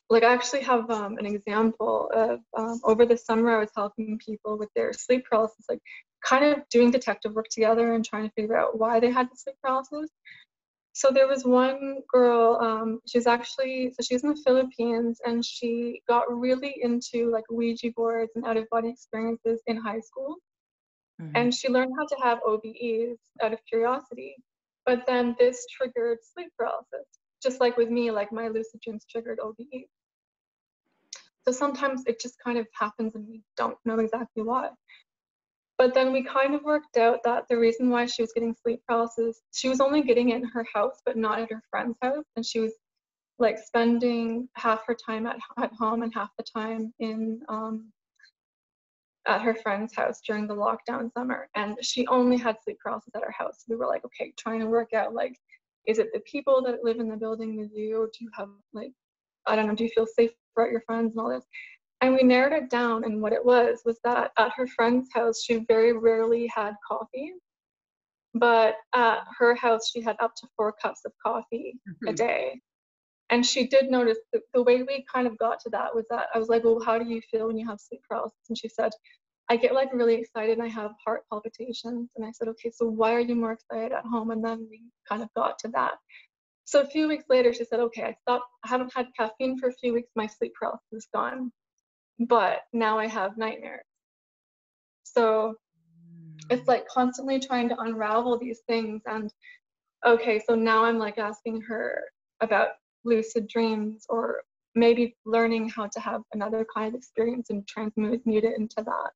like I actually have um, an example of um, over the summer I was helping people with their sleep paralysis, like kind of doing detective work together and trying to figure out why they had the sleep paralysis. So there was one girl, um, she's actually, so she's in the Philippines and she got really into like Ouija boards and out of body experiences in high school. Mm-hmm. And she learned how to have OBEs out of curiosity. But then this triggered sleep paralysis, just like with me, like my lucid dreams triggered OBE. So sometimes it just kind of happens and we don't know exactly why. But then we kind of worked out that the reason why she was getting sleep paralysis, she was only getting it in her house, but not at her friend's house. And she was like spending half her time at, at home and half the time in um, at her friend's house during the lockdown summer and she only had sleep paralysis at her house So we were like okay trying to work out like is it the people that live in the building with you do you have like i don't know do you feel safe about your friends and all this and we narrowed it down and what it was was that at her friend's house she very rarely had coffee but at her house she had up to four cups of coffee mm-hmm. a day and she did notice the, the way we kind of got to that was that I was like, well, how do you feel when you have sleep paralysis? And she said, I get like really excited and I have heart palpitations. And I said, okay, so why are you more excited at home? And then we kind of got to that. So a few weeks later, she said, okay, I stopped, I haven't had caffeine for a few weeks. My sleep paralysis is gone, but now I have nightmares. So it's like constantly trying to unravel these things. And okay, so now I'm like asking her about lucid dreams or maybe learning how to have another kind of experience and transmute it into that.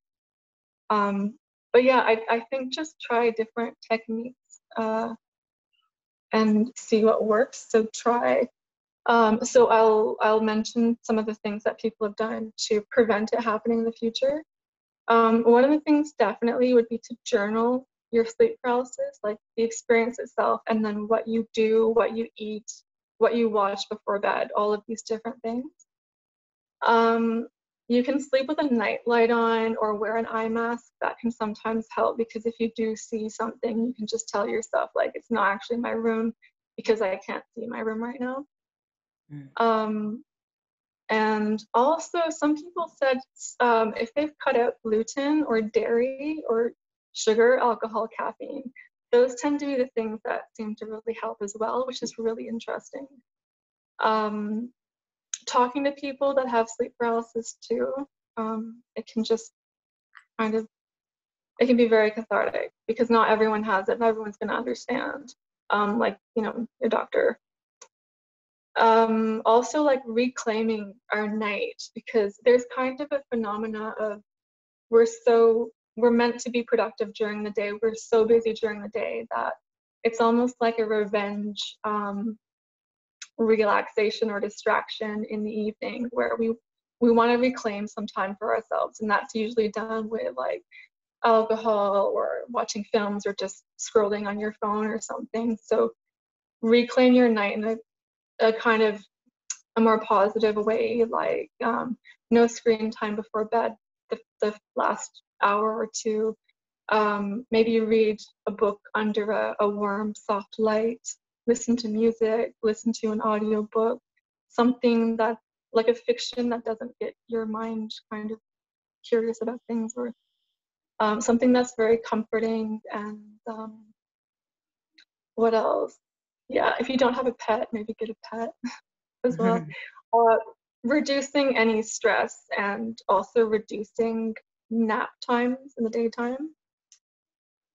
Um, but yeah, I, I think just try different techniques uh, and see what works. So try. Um, so I'll I'll mention some of the things that people have done to prevent it happening in the future. Um, one of the things definitely would be to journal your sleep paralysis, like the experience itself, and then what you do, what you eat, what you watch before bed, all of these different things. Um, you can sleep with a night light on or wear an eye mask. That can sometimes help because if you do see something, you can just tell yourself, like, it's not actually my room because I can't see my room right now. Mm. Um, and also, some people said um, if they've cut out gluten or dairy or sugar, alcohol, caffeine, those tend to be the things that seem to really help as well, which is really interesting. Um, talking to people that have sleep paralysis too, um, it can just kind of, it can be very cathartic because not everyone has it and everyone's going to understand. Um, like, you know, your doctor um, also like reclaiming our night because there's kind of a phenomena of we're so we're meant to be productive during the day we're so busy during the day that it's almost like a revenge um, relaxation or distraction in the evening where we we want to reclaim some time for ourselves. And that's usually done with like alcohol or watching films or just scrolling on your phone or something. So reclaim your night in a a kind of a more positive way, like um, no screen time before bed the, the last hour or two. Um, maybe read a book under a, a warm, soft light, listen to music, listen to an audio book, something that like a fiction that doesn't get your mind kind of curious about things or um, something that's very comforting and um, what else yeah, if you don't have a pet, maybe get a pet as well. uh, reducing any stress and also reducing nap times in the daytime.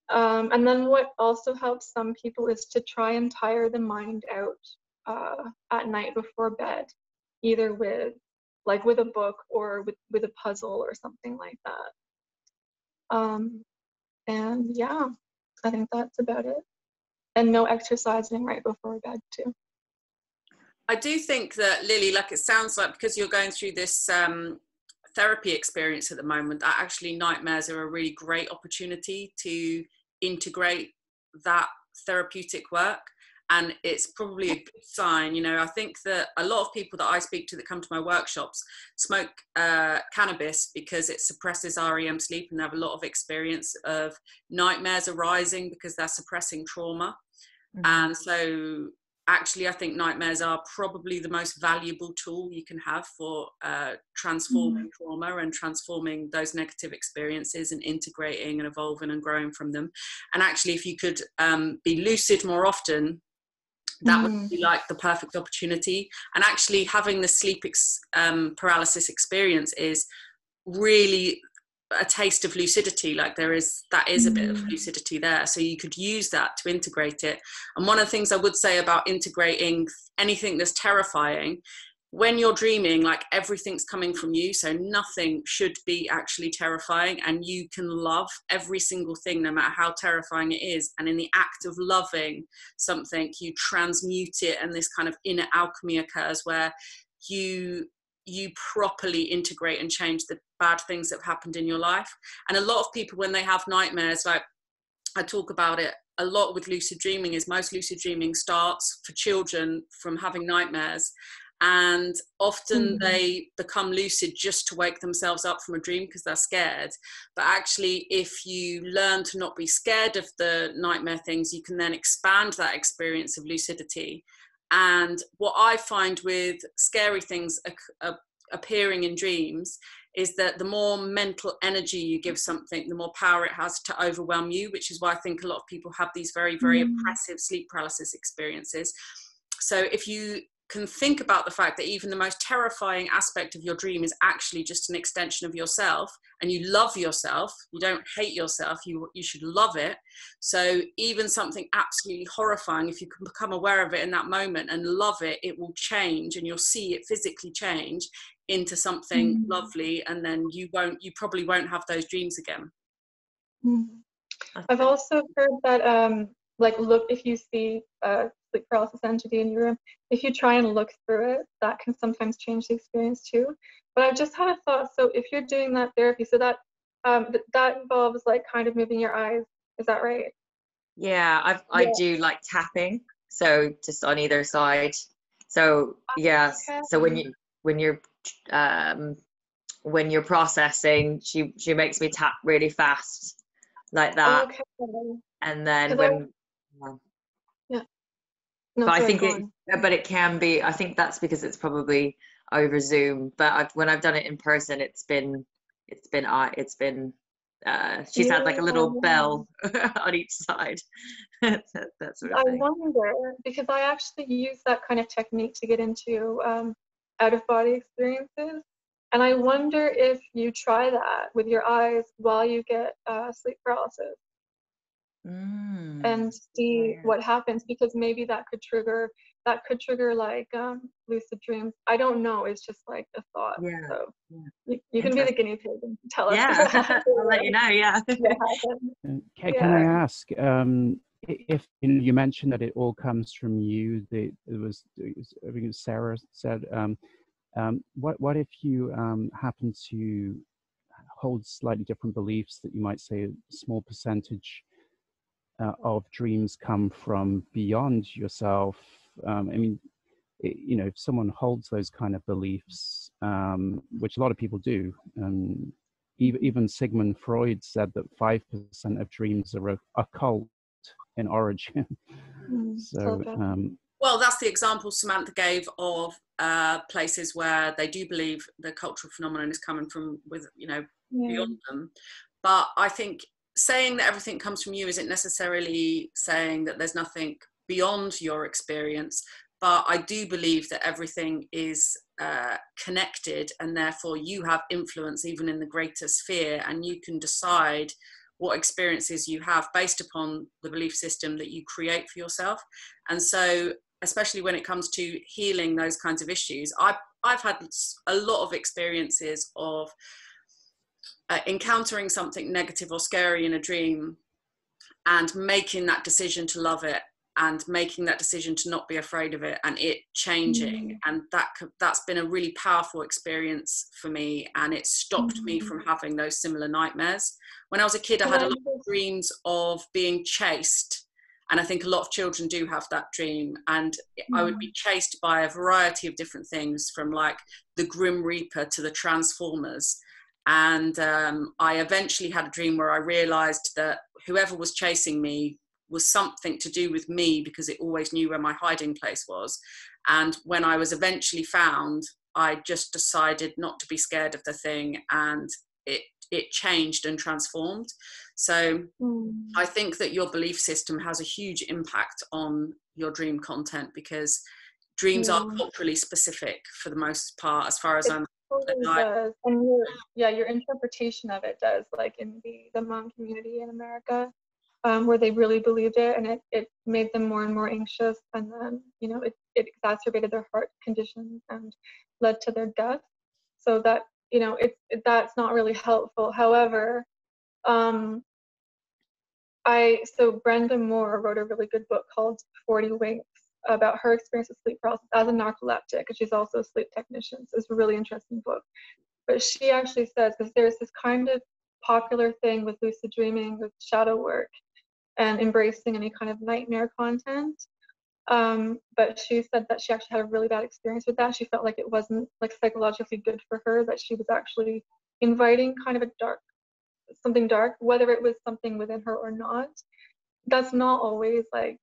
Um, and then what also helps some people is to try and tire the mind out uh, at night before bed, either with like with a book or with, with a puzzle or something like that. Um, and yeah, I think that's about it and no exercising right before bed too. I do think that Lily, like it sounds like because you're going through this um, therapy experience at the moment, that actually nightmares are a really great opportunity to integrate that therapeutic work and it's probably a good sign you know i think that a lot of people that i speak to that come to my workshops smoke uh, cannabis because it suppresses rem sleep and they have a lot of experience of nightmares arising because they're suppressing trauma mm-hmm. and so actually i think nightmares are probably the most valuable tool you can have for uh, transforming mm-hmm. trauma and transforming those negative experiences and integrating and evolving and growing from them and actually if you could um, be lucid more often that mm. would be like the perfect opportunity and actually having the sleep ex, um, paralysis experience is really a taste of lucidity like there is that is a bit of mm. lucidity there so you could use that to integrate it and one of the things i would say about integrating anything that's terrifying when you're dreaming, like everything's coming from you, so nothing should be actually terrifying, and you can love every single thing, no matter how terrifying it is. And in the act of loving something, you transmute it, and this kind of inner alchemy occurs where you you properly integrate and change the bad things that have happened in your life. And a lot of people, when they have nightmares, like I talk about it a lot with lucid dreaming, is most lucid dreaming starts for children from having nightmares and often mm-hmm. they become lucid just to wake themselves up from a dream because they're scared but actually if you learn to not be scared of the nightmare things you can then expand that experience of lucidity and what i find with scary things appearing in dreams is that the more mental energy you give something, the more power it has to overwhelm you, which is why I think a lot of people have these very, very mm. oppressive sleep paralysis experiences. So if you can think about the fact that even the most terrifying aspect of your dream is actually just an extension of yourself and you love yourself you don't hate yourself you you should love it so even something absolutely horrifying if you can become aware of it in that moment and love it it will change and you'll see it physically change into something mm. lovely and then you won't you probably won't have those dreams again mm. i've also heard that um like look if you see uh sleep paralysis entity in your room, if you try and look through it, that can sometimes change the experience too. But I just had a thought. So if you're doing that therapy, so that um, th- that involves like kind of moving your eyes. Is that right? Yeah, I've, I yeah. do like tapping. So just on either side. So yeah. Okay. So when you when you're um, when you're processing, she she makes me tap really fast, like that. Okay. And then I- when, No, but I think it, but it can be. I think that's because it's probably over Zoom. But I've, when I've done it in person, it's been, it's been, uh, it's been. Uh, she's had like a little Yeah. bell on each side. that, that sort of I thing. wonder because I actually use that kind of technique to get into um, out of body experiences. And I wonder if you try that with your eyes while you get uh, sleep paralysis Mm. and see yeah. what happens because maybe that could trigger that could trigger like um, lucid dreams. I don't know. It's just like a thought. Yeah, So yeah. you, you can be the guinea pig and tell us. yeah, I'll let you know. Yeah. what happens. And Can, can I ask um, if you, know, you mentioned that it all comes from you? The, it was it was- I think it was Sarah said. Um, um, what what if you um, happen to hold slightly different beliefs that you might say a small percentage uh, of dreams come from beyond yourself? Um, I mean, i you know, if someone holds those kind of beliefs, um, which a lot of people do, um, even, even Sigmund Freud said that 5% of dreams are occult in origin. Mm, so, okay. um, Well, that's the example Samantha gave of uh, places where they do believe the cultural phenomenon is coming from with you know Yeah. beyond them. But I think saying that everything comes from you isn't necessarily saying that there's nothing beyond your experience. But I do believe that everything is uh, connected, and therefore you have influence even in the greater sphere, and you can decide what experiences you have based upon the belief system that you create for yourself. And so, especially when it comes to healing those kinds of issues, I've, I've had a lot of experiences of uh, encountering something negative or scary in a dream and making that decision to love it and making that decision to not be afraid of it and it changing. Mm. and that that's been a really powerful experience for me and it stopped me Mm. from having those similar nightmares. When i was a kid i had a lot of dreams of being chased and i think a lot of children do have that dream. And i would be chased by a variety of different things from like the grim reaper to the transformers and um, i eventually had a dream where i realized that whoever was chasing me was something to do with me because it always knew where my hiding place was and when i was eventually found i just decided not to be scared of the thing and it it changed and transformed so Mm. I think that your belief system has a huge impact on your dream content because dreams are culturally specific for the most part, as far as I'm. Totally does. And your yeah, your interpretation of it does, like in the the Hmong community in America, um, where they really believed it and it, it made them more and more anxious and then, you know, it, it exacerbated their heart conditions and led to their death. So that, you know, it's it, that's not really helpful. However, um I so Brenda Moore wrote a really good book called 40 Winks about her experience with sleep paralysis as a narcoleptic, and she's also a sleep technician. So it's a really interesting book. But she actually says because there's this kind of popular thing with lucid dreaming, with shadow work, and embracing any kind of nightmare content. Um, but she said that she actually had a really bad experience with that. She felt like it wasn't like psychologically good for her. That she was actually inviting kind of a dark something dark, whether it was something within her or not. That's not always like,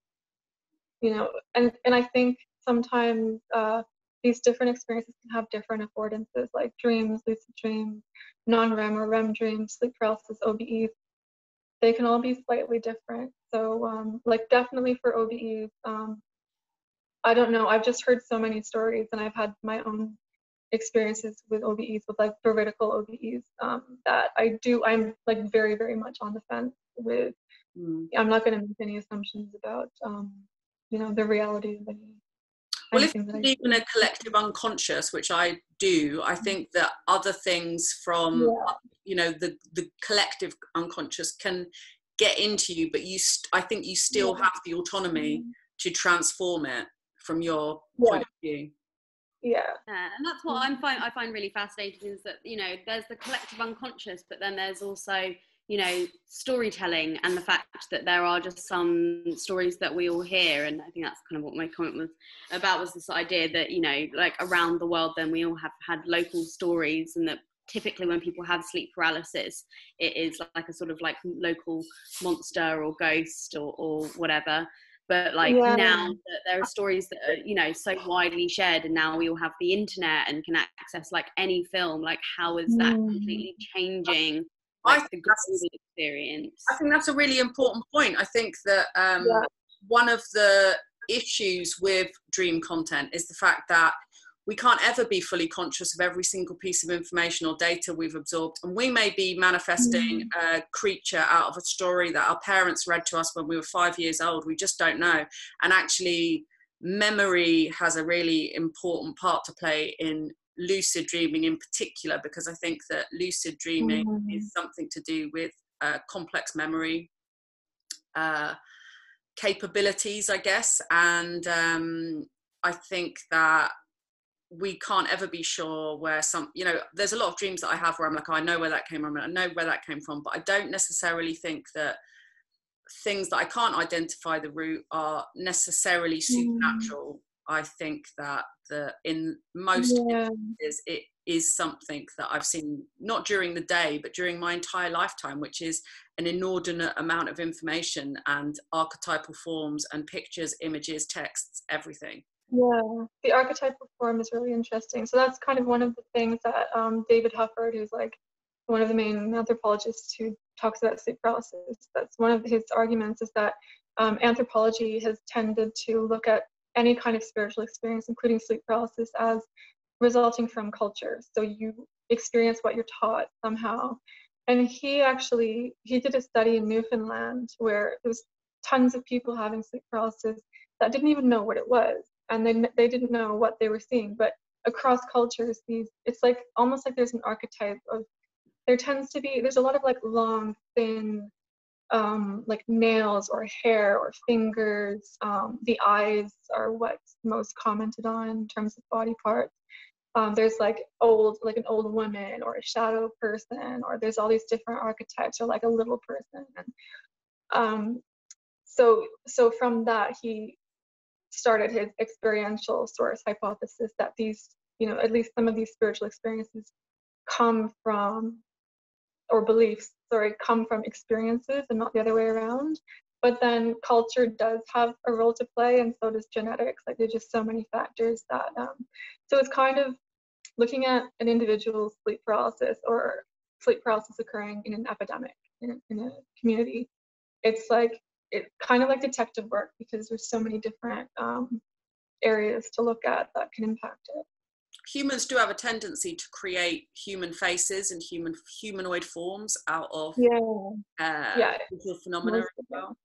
you know, and and I think sometimes uh, these different experiences can have different affordances, like dreams, lucid dreams, non-REM or REM dreams, sleep paralysis, OBEs. They can all be slightly different. So, um, like definitely for OBEs, um, I don't know. I've just heard so many stories, and I've had my own experiences with OBEs, with like veridical OBEs, um, that I do, I'm like very, very much on the fence with. Mm. I'm not going to make any assumptions about, um, you know, the reality of any. Well, if anything you believe in a collective unconscious, which I do, I mm-hmm. think that other things from Yeah. Uh, you know the the collective unconscious can get into you, but you st- I think you still Yeah. have the autonomy mm-hmm. to transform it from your Yeah. point of view. Yeah. Yeah, and that's what mm-hmm. I'm find I find really fascinating is that you know there's the collective unconscious, but then there's also you know storytelling and the fact that there are just some stories that we all hear, and I think that's kind of what my comment was about was this idea that you know like around the world, then we all have had local stories, and that typically when people have sleep paralysis, it is like a sort of like local monster or ghost or, or whatever. But like yeah. now that there are stories that are, you know, so widely shared and now we all have the internet and can access like any film, like how is that mm. completely changing like, I think the experience? I think that's a really important point. I think that um, yeah. one of the issues with dream content is the fact that we can't ever be fully conscious of every single piece of information or data we've absorbed. And we may be manifesting mm. a creature out of a story that our parents read to us when we were five years old. We just don't know. And actually, memory has a really important part to play in lucid dreaming in particular, because I think that lucid dreaming mm. is something to do with uh, complex memory. Uh, capabilities, I guess, and um, I think that we can't ever be sure where some you know there's a lot of dreams that i have where i'm like oh, i know where that came from i know where that came from but i don't necessarily think that things that i can't identify the root are necessarily mm. supernatural mm. I think that the in most yeah. instances it is something that i've seen not during the day but during my entire lifetime which is an inordinate amount of information and archetypal forms and pictures images texts everything yeah, the archetypal form is really interesting. So that's kind of one of the things that um, David Hufford, who's like one of the main anthropologists who talks about sleep paralysis, that's one of his arguments is that um, anthropology has tended to look at any kind of spiritual experience, including sleep paralysis, as resulting from culture. So you experience what you're taught somehow. And he actually he did a study in Newfoundland where there was tons of people having sleep paralysis that didn't even know what it was and they they didn't know what they were seeing. But across cultures, these it's like almost like there's an archetype of there tends to be there's a lot of like long thin um, like nails or hair or fingers. Um, the eyes are what's most commented on in terms of body parts. Um, there's like old, like an old woman or a shadow person, or there's all these different archetypes, or like a little person. And um, so, so from that, he started his experiential source hypothesis that these, you know, at least some of these spiritual experiences come from, or beliefs, sorry, come from experiences and not the other way around. But then culture does have a role to play, and so does genetics. Like there's just so many factors that. Um, so it's kind of looking at an individual's sleep paralysis or sleep paralysis occurring in an epidemic in, in a community. It's like it kind of like detective work because there's so many different um, areas to look at that can impact it. Humans do have a tendency to create human faces and human humanoid forms out of yeah, uh, yeah. phenomena as well.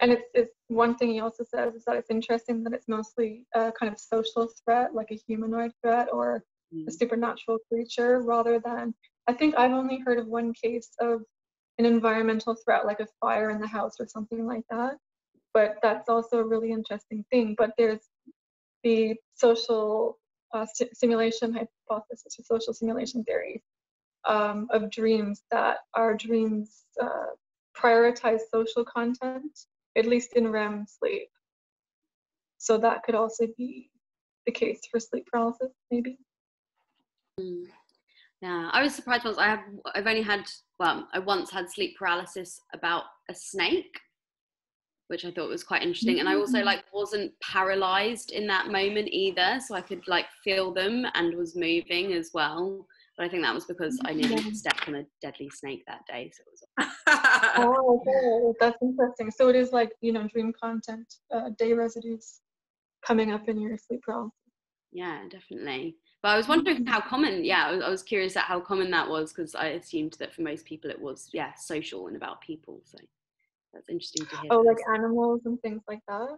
And it's, it's one thing he also says is that it's interesting that it's mostly a kind of social threat, like a humanoid threat or mm. a supernatural creature, rather than. I think I've only heard of one case of an environmental threat like a fire in the house or something like that. But that's also a really interesting thing. But there's the social uh, simulation hypothesis or social simulation theory um, of dreams that our dreams uh, prioritize social content, at least in REM sleep. So that could also be the case for sleep paralysis, maybe. Mm. Yeah, I was surprised once. I have. I've only had. Well, I once had sleep paralysis about a snake, which I thought was quite interesting. And I also mm. like wasn't paralyzed in that moment either, so I could like feel them and was moving as well. But I think that was because I nearly stepped on a deadly snake that day. So it was. oh, okay. that's interesting. So it is like you know dream content, uh, day residues coming up in your sleep paralysis. Yeah, definitely. But I was wondering how common, yeah, I was, I was curious at how common that was because I assumed that for most people it was, yeah, social and about people. So that's interesting to hear. Oh, like animals and things like that.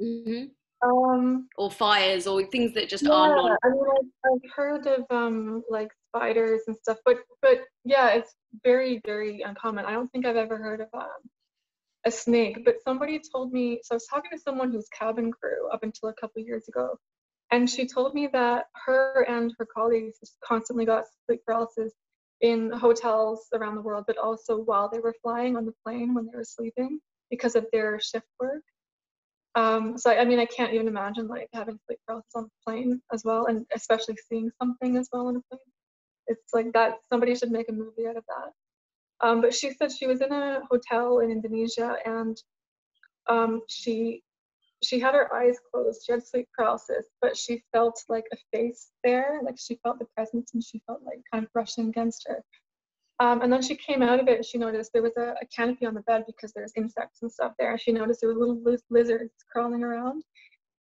Mm-hmm. Um, or fires or things that just yeah, are not. I mean, I've, I've heard of um like spiders and stuff, but but yeah, it's very very uncommon. I don't think I've ever heard of um, a snake. But somebody told me. So I was talking to someone who's cabin crew up until a couple years ago, and she told me that her and her colleagues constantly got sleep paralysis in hotels around the world, but also while they were flying on the plane when they were sleeping because of their shift work. Um, so I mean, I can't even imagine like having sleep paralysis on a plane as well, and especially seeing something as well on a plane. it's like that somebody should make a movie out of that. Um, but she said she was in a hotel in Indonesia and um, she she had her eyes closed. She had sleep paralysis, but she felt like a face there, like she felt the presence and she felt like kind of brushing against her. Um, and then she came out of it and she noticed there was a, a, canopy on the bed because there's insects and stuff there. She noticed there were little lizards crawling around.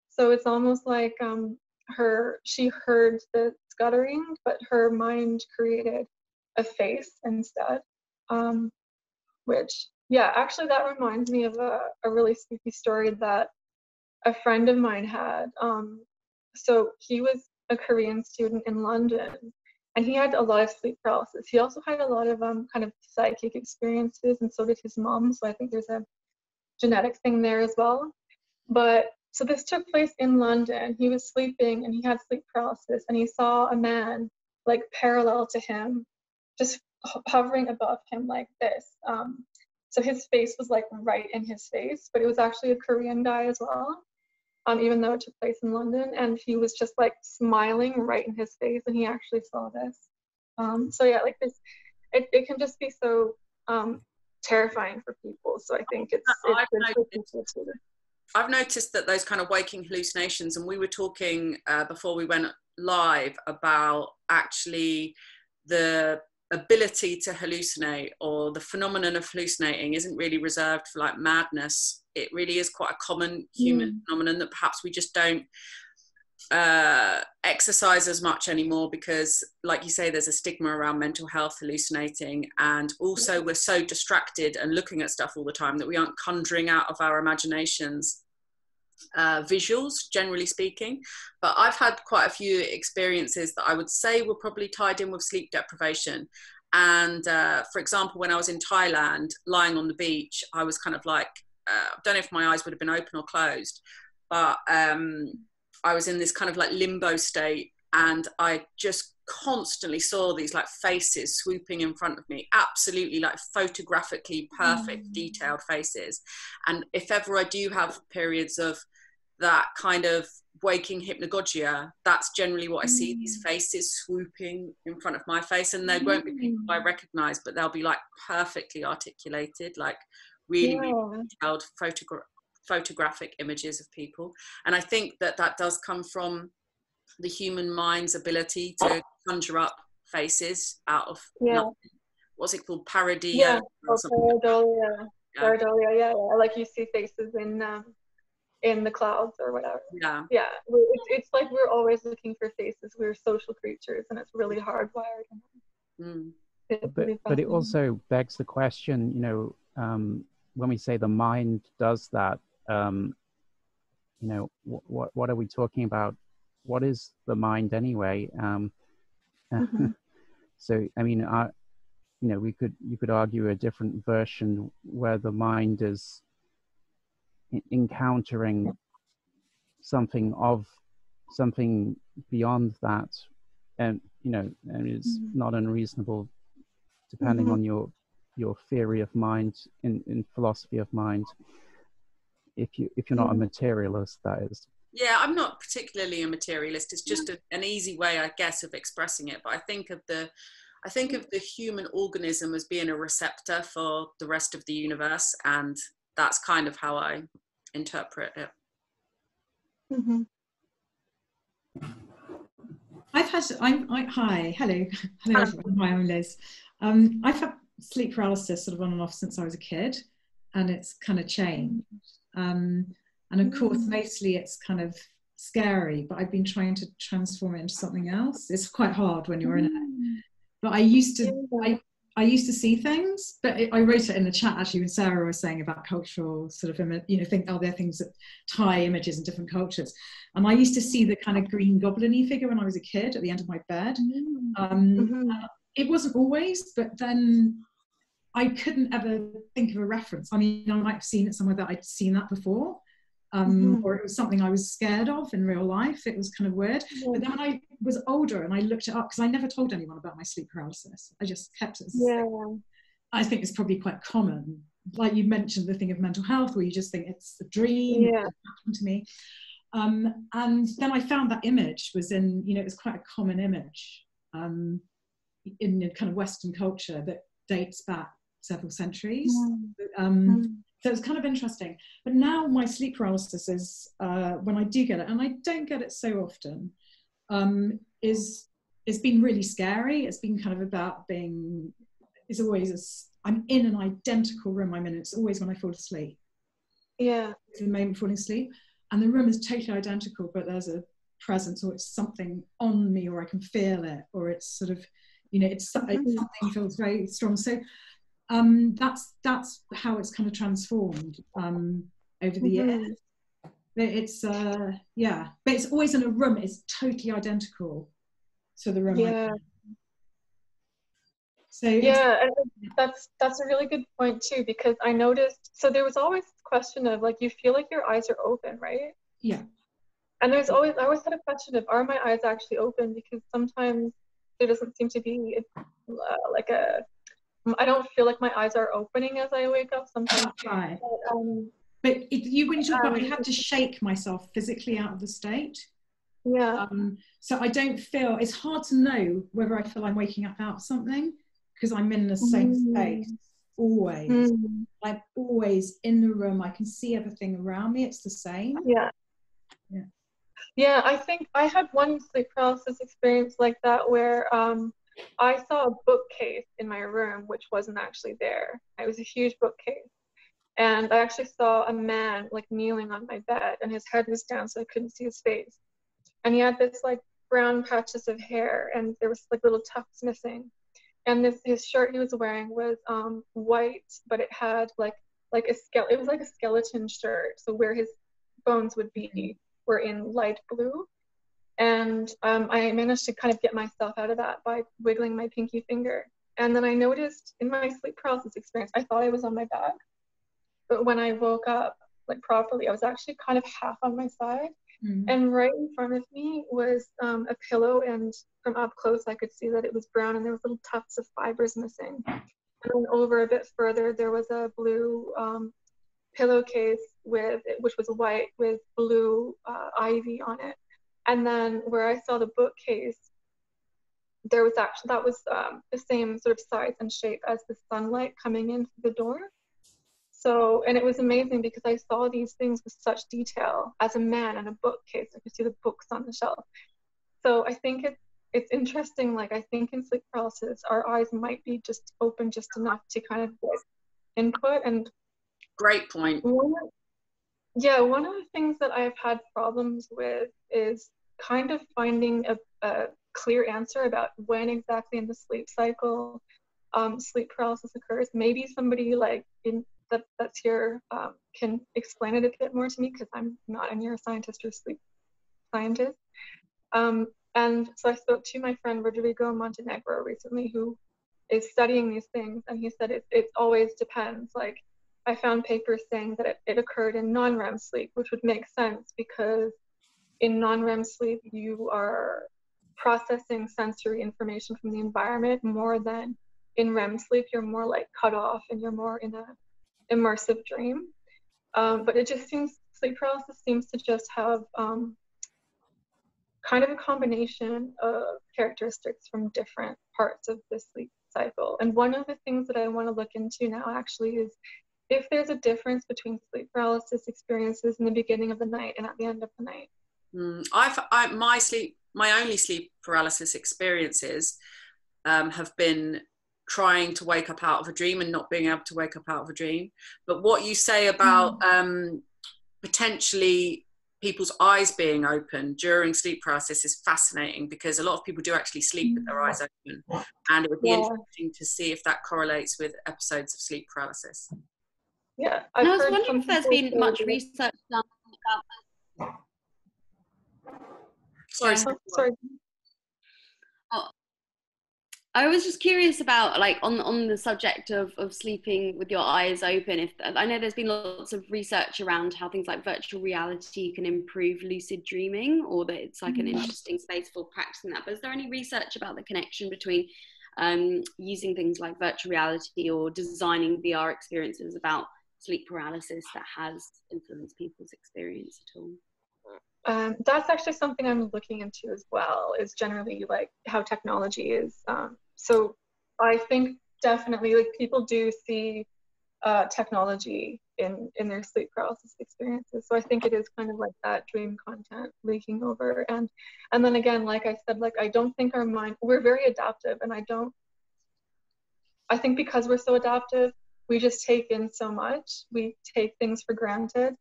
So it's almost like um, her she heard the scuttering, but her mind created a face instead. Um, which yeah, actually that reminds me of a, a really spooky story that a friend of mine had. Um, so he was a Korean student in London and he had a lot of sleep paralysis. He also had a lot of um, kind of psychic experiences, and so did his mom. So I think there's a genetic thing there as well. But so this took place in London. He was sleeping and he had sleep paralysis, and he saw a man like parallel to him, just hovering above him like this. Um, so his face was like right in his face, but it was actually a Korean guy as well um, even though it took place in London. And he was just like smiling right in his face, and he actually saw this. Um, so yeah, like this, it, it can just be so um, terrifying for people. So I think it's, I've, noticed, I've noticed that those kind of waking hallucinations, and we were talking uh, before we went live about actually the ability to hallucinate or the phenomenon of hallucinating isn't really reserved for like madness it really is quite a common human mm. phenomenon that perhaps we just don't uh, exercise as much anymore because, like you say, there's a stigma around mental health, hallucinating, and also we're so distracted and looking at stuff all the time that we aren't conjuring out of our imaginations uh, visuals, generally speaking. But I've had quite a few experiences that I would say were probably tied in with sleep deprivation. And uh, for example, when I was in Thailand, lying on the beach, I was kind of like uh, I don't know if my eyes would have been open or closed, but um, I was in this kind of like limbo state, and I just constantly saw these like faces swooping in front of me, absolutely like photographically perfect, mm. detailed faces. And if ever I do have periods of that kind of waking hypnagogia, that's generally what I see these mm. faces swooping in front of my face. And they won't be people I mm. recognize, but they'll be like perfectly articulated, like really, yeah. really detailed photogra- photographic images of people. And I think that that does come from the human mind's ability to conjure up faces out of yeah. Nothing. what's it called pareidolia yeah, or pareidolia. Yeah. pareidolia yeah, yeah like you see faces in um, in the clouds or whatever yeah yeah it's, it's like we're always looking for faces we're social creatures and it's really hardwired mm. but, but it also begs the question you know um, when we say the mind does that, um, you know, what what are we talking about? What is the mind anyway? Um, mm-hmm. so, I mean, I, you know, we could you could argue a different version where the mind is encountering something of something beyond that, and you know, and it's mm-hmm. not unreasonable, depending mm-hmm. on your your theory of mind in, in philosophy of mind if you if you're not a mm. materialist that is. Yeah i'm not particularly a materialist. It's just a, an easy way i guess of expressing it. But i think of the i think of the human organism as being a receptor for the rest of the universe and that's kind of how i interpret it. Mm-hmm. I've had, I'm, I, hi, hello, hello everyone, hi, I'm Liz. Um, I've had sleep paralysis sort of on and off since I was a kid, and it's kind of changed. Um, and of course, mm. mostly it's kind of scary, but I've been trying to transform it into something else. It's quite hard when you're in it. Mm. But I used to, I, I used to see things, but it, I wrote it in the chat actually when Sarah was saying about cultural sort of, you know, think, oh, there are things that tie images in different cultures? And I used to see the kind of green goblin figure when I was a kid at the end of my bed. Mm. Um, mm-hmm. It wasn't always, but then I couldn't ever think of a reference. I mean, I might have seen it somewhere that I'd seen that before, um, mm-hmm. or it was something I was scared of in real life. It was kind of weird. But then when I was older and I looked it up, because I never told anyone about my sleep paralysis, I just kept it. Yeah. I think it's probably quite common. Like you mentioned, the thing of mental health, where you just think it's a dream, yeah. happened to me. Um, and then I found that image was in, you know, it was quite a common image. Um, in kind of Western culture that dates back several centuries. Mm. Um, Mm. so it's kind of interesting. But now my sleep paralysis is uh, when I do get it, and I don't get it so often, um, is it's been really scary. It's been kind of about being. It's always I'm in an identical room I'm in. It's always when I fall asleep. Yeah. It's the moment falling asleep, and the room is totally identical, but there's a presence or it's something on me, or I can feel it, or it's sort of, you know, it's, it's Mhm. something feels very strong. So um, that's that's how it's kind of transformed um, over the Mhm. years. But It's uh, yeah, but it's always in a room. It's totally identical to the room. Yeah. So Yeah, and that's that's a really good point too because I noticed so there was always this question of like you feel like your eyes are open, right? yeah, And there's always I always had a question of are my eyes actually open because sometimes there doesn't seem to be uh, like a I don't feel like my eyes are opening as I wake up sometimes. right. But, um, But it, you when you talk about, I Um, have to shake myself physically out of the state. yeah, Um, so I don't feel it's hard to know whether I feel I'm waking up out of something because I'm in the same Mm. space always. Mm, I'm always in the room. I can see everything around me. It's the same. yeah. Yeah. Yeah, I think I had one sleep paralysis experience like that where um, I saw a bookcase in my room which wasn't actually there. It was a huge bookcase. And I actually saw a man like kneeling on my bed and his head was down so I couldn't see his face. And he had this like brown patches of hair and there was like little tufts missing. And this his shirt he was wearing was um, white, but it had like like a skele- it was like a skeleton shirt. So where his bones would be were in light blue. And um, I managed to kind of get myself out of that by wiggling my pinky finger. And then I noticed in my sleep paralysis experience, I thought I was on my back. But when I woke up, like properly, I was actually kind of half on my side. Mm. And right in front of me was um, a pillow, and from up close, I could see that it was brown and there was little tufts of fibers missing. And then over a bit further, there was a blue um, pillowcase with which was white with blue uh, ivy on it. And then where I saw the bookcase, there was actually that was um, the same sort of size and shape as the sunlight coming in through the door. So, and it was amazing because I saw these things with such detail as a man in a bookcase. I could see the books on the shelf. So I think it's it's interesting. Like I think in sleep paralysis, our eyes might be just open just enough to kind of get input. And Great point. one, yeah, one of the things that I've had problems with is kind of finding a, a clear answer about when exactly in the sleep cycle um, sleep paralysis occurs. Maybe somebody like in that that's here um, can explain it a bit more to me because I'm not a neuroscientist or sleep scientist. Um, and so I spoke to my friend Rodrigo Montenegro recently, who is studying these things, and he said it, it always depends. Like I found papers saying that it, it occurred in non-REM sleep, which would make sense because in non-REM sleep you are processing sensory information from the environment more than in REM sleep. You're more like cut off and you're more in a immersive dream. Um, but it just seems sleep paralysis seems to just have um, kind of a combination of characteristics from different parts of the sleep cycle. And one of the things that I want to look into now actually is if there's a difference between sleep paralysis experiences in the beginning of the night and at the end of the night. Mm, I've I, my sleep, my only sleep paralysis experiences um, have been trying to wake up out of a dream and not being able to wake up out of a dream. But what you say about um, potentially people's eyes being open during sleep paralysis is fascinating because a lot of people do actually sleep with their eyes open, and it would be Yeah. interesting to see if that correlates with episodes of sleep paralysis. Yeah. And I was wondering if there's been much that- research done about Sorry, Yeah. Oh, sorry. I was just curious about like on on the subject of of sleeping with your eyes open. If uh, I know there's been lots of research around how things like virtual reality can improve lucid dreaming, or that it's like an interesting space for practicing that. But is there any research about the connection between um, using things like virtual reality or designing VR experiences about sleep paralysis that has influenced people's experience at all? Um, that's actually something I'm looking into as well. Is generally like how technology is um, so I think definitely like people do see uh, technology in in their sleep paralysis experiences. So I think it is kind of like that dream content leaking over. And and then again, like I said, like I don't think our mind we're very adaptive, and I don't. I think because we're so adaptive, we just take in so much. We take things for granted.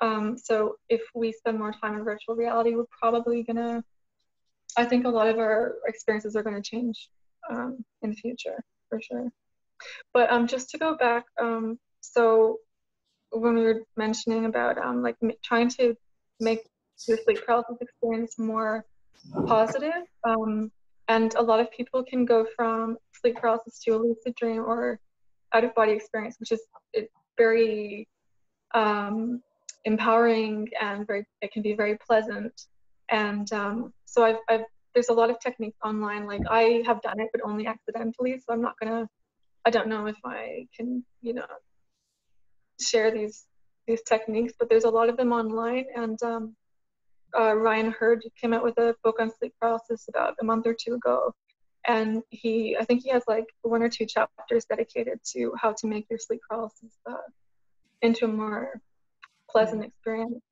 Um, so if we spend more time in virtual reality, we're probably gonna. I think a lot of our experiences are going to change um, in the future for sure. But um, just to go back, um, so when we were mentioning about um, like trying to make your sleep paralysis experience more positive, um, and a lot of people can go from sleep paralysis to a lucid dream or out of body experience, which is it's very um, empowering and very it can be very pleasant. And um, so I've, I've there's a lot of techniques online. Like I have done it, but only accidentally. So I'm not gonna. I don't know if I can, you know, share these these techniques, but there's a lot of them online. And um, uh, Ryan Hurd came out with a book on sleep paralysis about a month or two ago, and he I think he has like one or two chapters dedicated to how to make your sleep paralysis uh, into a more pleasant experience.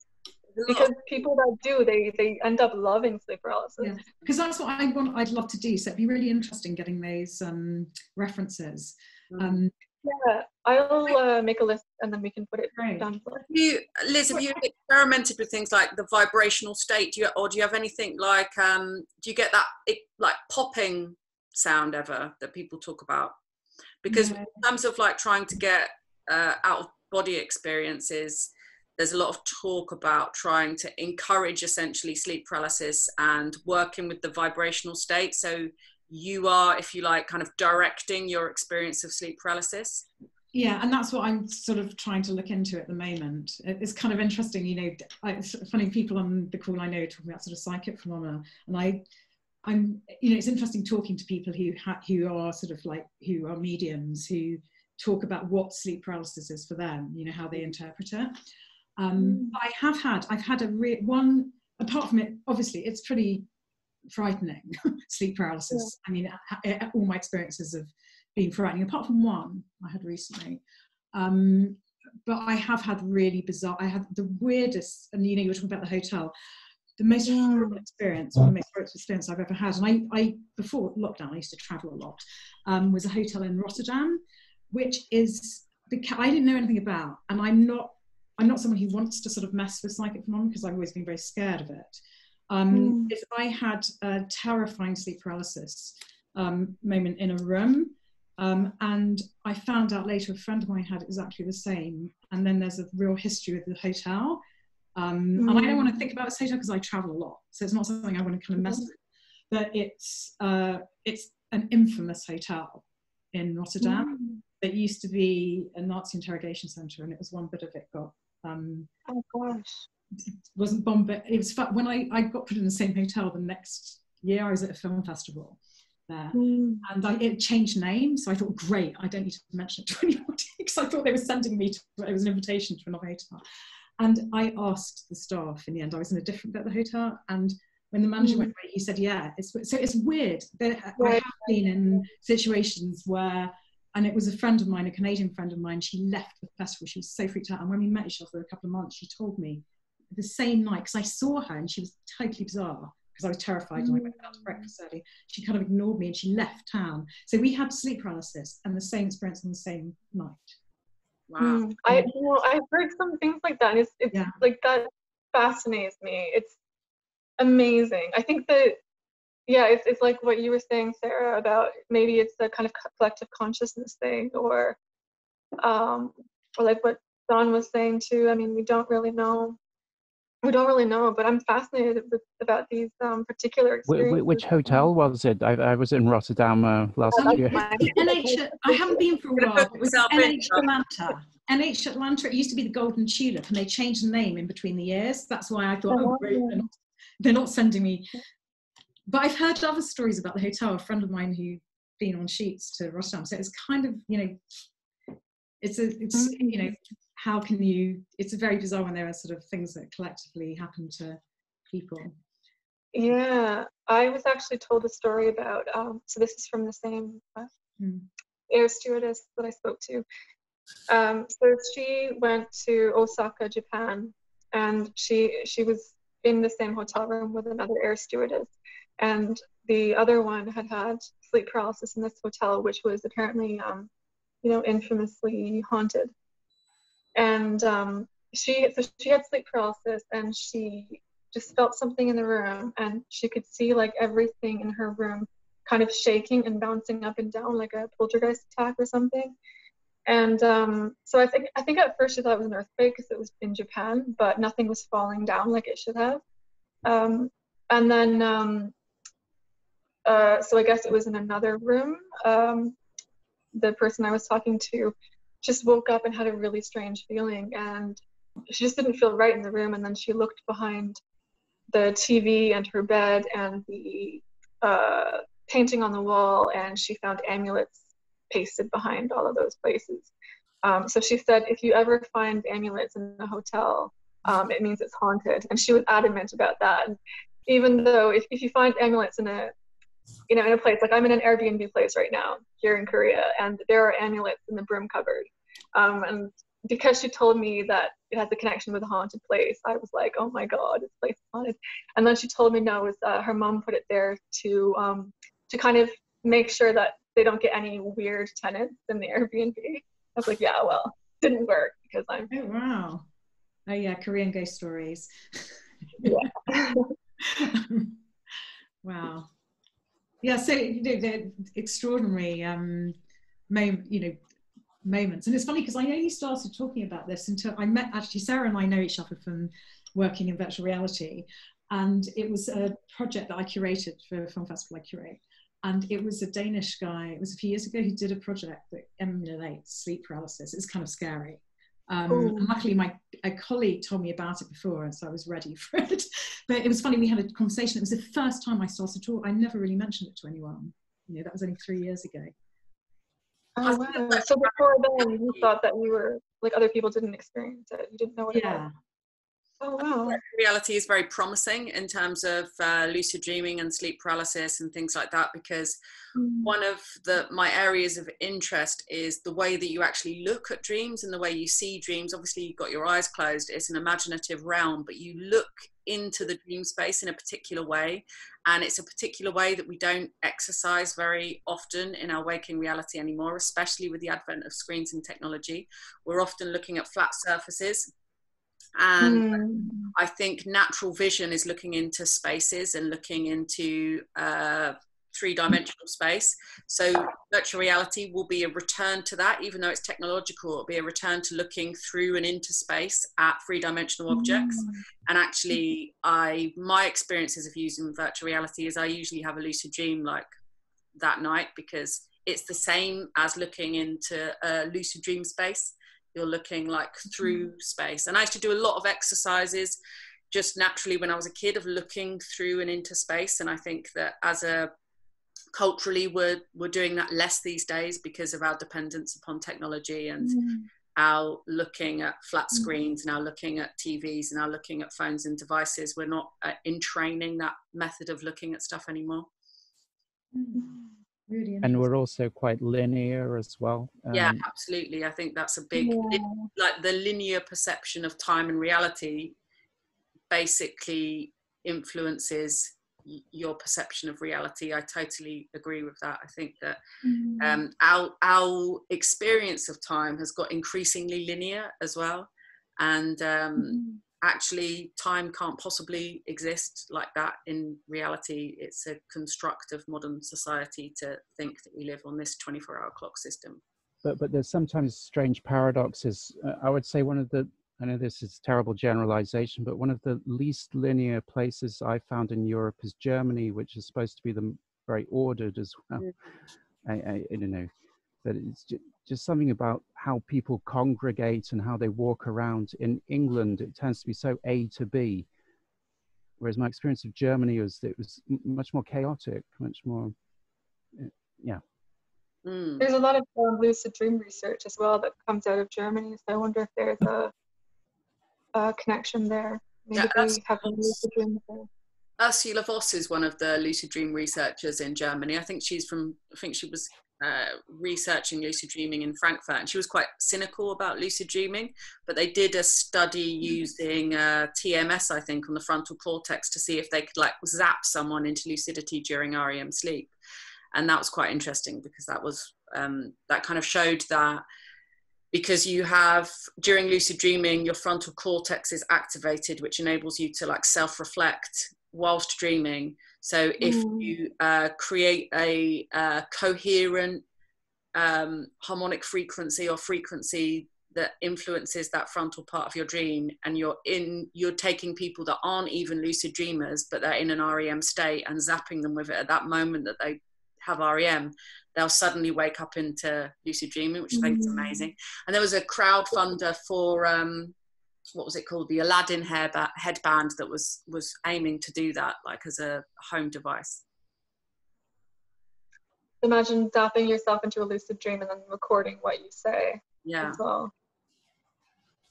Because people that do they they end up loving sleep paralysis. Yeah. because that's what i want i'd love to do so it'd be really interesting getting those um, references. Mm. um, yeah i'll uh, make a list and then we can put it right. down you liz have you experimented with things like the vibrational state? Do you, or do you have anything like um, do you get that it, like popping sound ever that people talk about. Because yeah. in terms of like trying to get uh, out of body experiences there's a lot of talk about trying to encourage essentially sleep paralysis and working with the vibrational state. So you are if you like kind of directing your experience of sleep paralysis. Yeah and that's what i'm sort of trying to look into at the moment. It's kind of interesting you know it's funny people on the call i know talking about sort of psychic phenomena and i i'm you know it's interesting talking to people who ha- who are sort of like who are mediums who talk about what sleep paralysis is for them you know how they interpret it um, mm. I have had, I've had a re- one, apart from it, obviously it's pretty frightening, sleep paralysis. Yeah. I mean, all my experiences have been frightening, apart from one I had recently. Um, but I have had really bizarre, I had the weirdest, and you know, you were talking about the hotel, the most horrible experience, one of the most horrible experience I've ever had. And I, I before lockdown, I used to travel a lot, um, was a hotel in Rotterdam, which is, I didn't know anything about, and I'm not I'm not someone who wants to sort of mess with psychic phenomena because I've always been very scared of it. Um, mm. If I had a terrifying sleep paralysis um, moment in a room, um, and I found out later a friend of mine had exactly the same, and then there's a real history with the hotel. Um, mm. And I don't want to think about this hotel because I travel a lot, so it's not something I want to kind of mess with. But it's uh, it's an infamous hotel in Rotterdam. Mm. That used to be a Nazi interrogation center, and it was one bit of it got um, oh gosh. It wasn't bombed, it was when I, I got put in the same hotel the next year, I was at a film festival there. Mm. And I, it changed name, so I thought, great, I don't need to mention it to anybody because I thought they were sending me to, it was an invitation to another hotel. And I asked the staff in the end, I was in a different bit of the hotel, and when the manager mm. went away, he said, yeah, it's, so it's weird. That I have been in situations where and it was a friend of mine, a Canadian friend of mine. She left the festival. She was so freaked out. And when we met each other a couple of months, she told me the same night because I saw her and she was totally bizarre because I was terrified mm. and I went out to breakfast early. She kind of ignored me and she left town. So we had sleep paralysis and the same experience on the same night. Wow. Mm. I you know I've heard some things like that. And it's it's yeah. like that fascinates me. It's amazing. I think that yeah it's, it's like what you were saying sarah about maybe it's the kind of collective consciousness thing or um or like what don was saying too i mean we don't really know we don't really know but i'm fascinated with, about these um, particular experiences. which hotel was it? I, I was in rotterdam uh, last oh, year. nh i haven't been for a while. it was nh atlanta. Nh atlanta it used to be the golden tulip and they changed the name in between the years. That's why i thought oh, oh great they're not, they're not sending me. But I've heard other stories about the hotel. A friend of mine who been on sheets to Rotterdam, so it's kind of you know, it's a it's mm-hmm. you know how can you? It's very bizarre when there are sort of things that collectively happen to people. Yeah, I was actually told a story about. Um, so this is from the same uh, Mm. air stewardess that I spoke to. Um, so she went to Osaka, Japan, and she she was in the same hotel room with another air stewardess, and the other one had had sleep paralysis in this hotel, which was apparently, um, you know, infamously haunted. And um, she so she had sleep paralysis, and she just felt something in the room, and she could see like everything in her room kind of shaking and bouncing up and down like a poltergeist attack or something. And um, so I think I think at first she thought it was an earthquake because it was in Japan, but nothing was falling down like it should have. Um, and then um, uh, so I guess it was in another room. Um, the person I was talking to just woke up and had a really strange feeling, and she just didn't feel right in the room. And then she looked behind the TV and her bed and the uh, painting on the wall, and she found amulets pasted behind all of those places. Um, so she said, if you ever find amulets in a hotel, um, it means it's haunted. And she was adamant about that. And even though if, if you find amulets in a you know, in a place like I'm in an Airbnb place right now here in Korea, and there are amulets in the broom cupboard. Um, and because she told me that it has a connection with a haunted place, I was like, oh my god, this place is haunted. And then she told me no, it was uh, her mom put it there to um, to kind of make sure that they don't get any weird tenants in the Airbnb. I was like, yeah, well, didn't work because I'm. Oh wow! Oh yeah, Korean ghost stories. Yeah. wow. Yeah, so you know, they're extraordinary, um, you know, moments, and it's funny because I only started talking about this until I met. Actually, Sarah and I know each other from working in virtual reality, and it was a project that I curated for Film Festival I curate, and it was a Danish guy. It was a few years ago. He did a project that emulates sleep paralysis. It's kind of scary. Um, luckily, my a colleague told me about it before, and so I was ready for it. But it was funny. We had a conversation. It was the first time I started talk. I never really mentioned it to anyone. You know, that was only three years ago. Oh wow! So before then, you thought that you were like other people didn't experience it. You didn't know what it Yeah, was. Oh wow! reality is very promising in terms of uh, lucid dreaming and sleep paralysis and things like that because Mm. one of the my areas of interest is the way that you actually look at dreams and the way you see dreams obviously you've got your eyes closed it's an imaginative realm but you look into the dream space in a particular way and it's a particular way that we don't exercise very often in our waking reality anymore especially with the advent of screens and technology we're often looking at flat surfaces and Mm. I think natural vision is looking into spaces and looking into uh, three dimensional space. So, virtual reality will be a return to that, even though it's technological, it'll be a return to looking through and into space at three dimensional objects. Mm. And actually, I my experiences of using virtual reality is I usually have a lucid dream like that night because it's the same as looking into a lucid dream space you're looking like through space. And i used to do a lot of exercises just naturally when i was a kid of looking through and into space. And i think that as a culturally we're we're doing that less these days because of our dependence upon technology and Mm. our looking at flat Mm. screens our looking at tvs and now looking at phones and devices. We're not uh, in training that method of looking at stuff anymore really. and we're also quite linear as well. yeah Um, absolutely i think that's a big Yeah. like the linear perception of time and reality basically influences your perception of reality i totally agree with that i think that Mm. um, our our experience of time has got increasingly linear as well and um, Mm. Actually time can't possibly exist like that in reality it's a construct of modern society to think that we live on this 24 hour clock system but but there's sometimes strange paradoxes. Uh, I would say one of the I know this is terrible generalization, but one of the least linear places I found in Europe is Germany, which is supposed to be the very ordered as well. Mm. I, I, I don't know, but it's just, just something about how people congregate and how they walk around. In England, it tends to be so A to B, whereas my experience of Germany was it was much more chaotic, much more. uh, Yeah. Mm. There's a lot of um, lucid dream research as well that comes out of Germany. So I wonder if there's a, a connection there. Maybe Yeah, they that's- have a lucid dream there. Ursula Voss is one of the lucid dream researchers in Germany. I think she's from, I think she was uh, researching lucid dreaming in Frankfurt, and she was quite cynical about lucid dreaming. But they did a study using uh, TMS, I think, on the frontal cortex to see if they could like zap someone into lucidity during REM sleep, and that was quite interesting because that was um, that kind of showed that because you have during lucid dreaming your frontal cortex is activated which enables you to like self-reflect whilst dreaming so if mm. you uh, create a uh, coherent um, harmonic frequency or frequency that influences that frontal part of your dream and you're in you're taking people that aren't even lucid dreamers but they're in an REM state and zapping them with it at that moment that they have REM they'll suddenly wake up into lucid dreaming, which I think is mm. amazing. And there was a crowdfunder for um, what was it called, the Aladdin hair headband that was was aiming to do that, like as a home device. Imagine zapping yourself into a lucid dream and then recording what you say. Yeah. As well.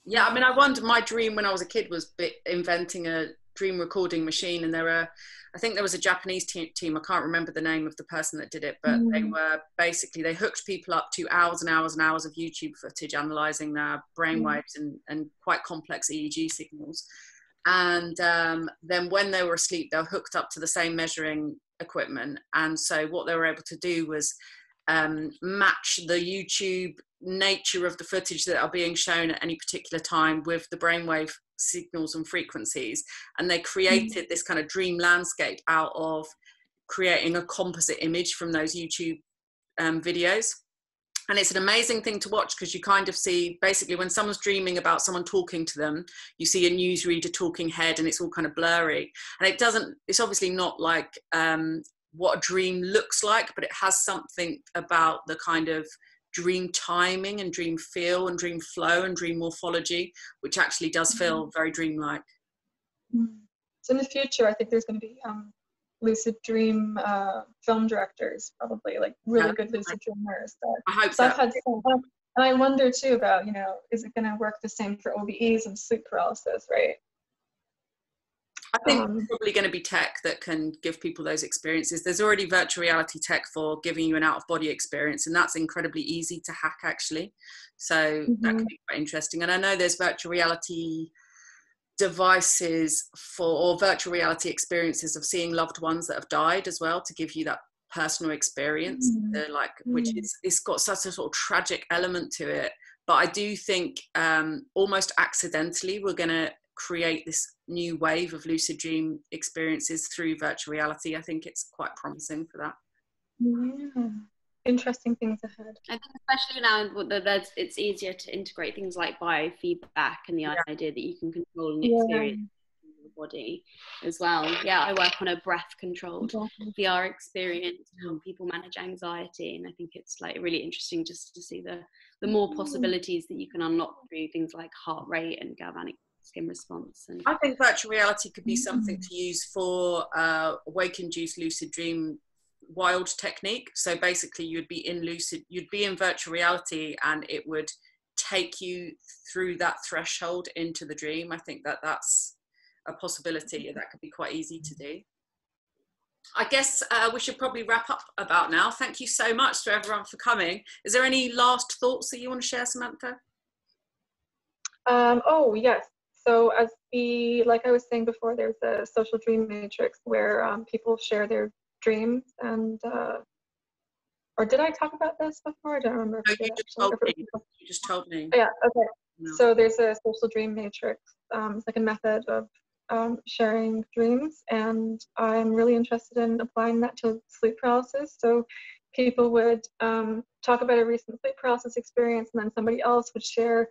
Yeah, I mean, I wonder. My dream when I was a kid was inventing a dream recording machine, and there are I think there was a Japanese te- team. I can't remember the name of the person that did it, but mm. they were basically they hooked people up to hours and hours and hours of YouTube footage analyzing their brainwaves mm. and, and quite complex EEG signals. And um, then when they were asleep, they were hooked up to the same measuring equipment. And so what they were able to do was um, match the YouTube nature of the footage that are being shown at any particular time with the brainwave signals and frequencies and they created mm. this kind of dream landscape out of creating a composite image from those youtube um, videos and it's an amazing thing to watch because you kind of see basically when someone's dreaming about someone talking to them you see a newsreader talking head and it's all kind of blurry and it doesn't it's obviously not like um, what a dream looks like but it has something about the kind of dream timing and dream feel and dream flow and dream morphology, which actually does mm-hmm. feel very dreamlike. Mm-hmm. So in the future, I think there's going to be um, lucid dream uh, film directors, probably like really yeah. good lucid dreamers. That, I hope so. I've had some, and I wonder too about, you know, is it going to work the same for OBEs and sleep paralysis, right? I think um, probably going to be tech that can give people those experiences. There's already virtual reality tech for giving you an out of body experience, and that's incredibly easy to hack actually. So mm-hmm. that could be quite interesting. And I know there's virtual reality devices for or virtual reality experiences of seeing loved ones that have died as well to give you that personal experience mm-hmm. like which mm-hmm. is it's got such a sort of tragic element to it but i do think um, almost accidentally we're going to create this new wave of lucid dream experiences through virtual reality. I think it's quite promising for that. Yeah. Interesting things ahead. I think especially now that it's easier to integrate things like biofeedback and the yeah. idea that you can control an experience yeah. body as well. Yeah, I work on a breath controlled VR experience how people manage anxiety, and I think it's like really interesting just to see the the more possibilities that you can unlock through things like heart rate and galvanic skin response. And I think virtual reality could be something to use for uh, wake induced lucid dream wild technique. So basically, you'd be in lucid, you'd be in virtual reality, and it would take you through that threshold into the dream. I think that that's a possibility that could be quite easy to do. I guess uh, we should probably wrap up about now. Thank you so much to everyone for coming. Is there any last thoughts that you want to share, Samantha? Um, oh, yes. So as the, like I was saying before, there's a social dream matrix where um, people share their dreams and, uh, or did I talk about this before? I don't remember. No, you, just told me. you just told me. Oh, yeah, okay. No. So there's a social dream matrix. Um, it's like a method of um, sharing dreams and I'm really interested in applying that to sleep paralysis. So people would um, talk about a recent sleep paralysis experience and then somebody else would share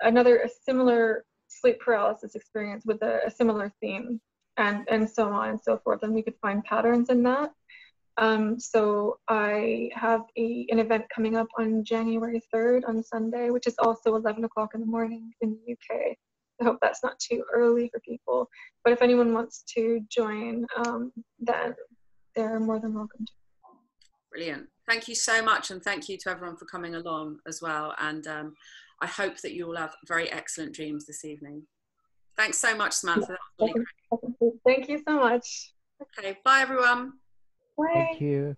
another a similar sleep paralysis experience with a, a, similar theme and, and so on and so forth. And we could find patterns in that. Um, so I have a, an event coming up on January 3rd on Sunday, which is also 11 o'clock in the morning in the UK. I hope that's not too early for people. But if anyone wants to join, um, then they're more than welcome to. Brilliant. Thank you so much. And thank you to everyone for coming along as well. And um, I hope that you all have very excellent dreams this evening. Thanks so much, Samantha. Really Thank you so much. okay, bye everyone. Bye. Thank you.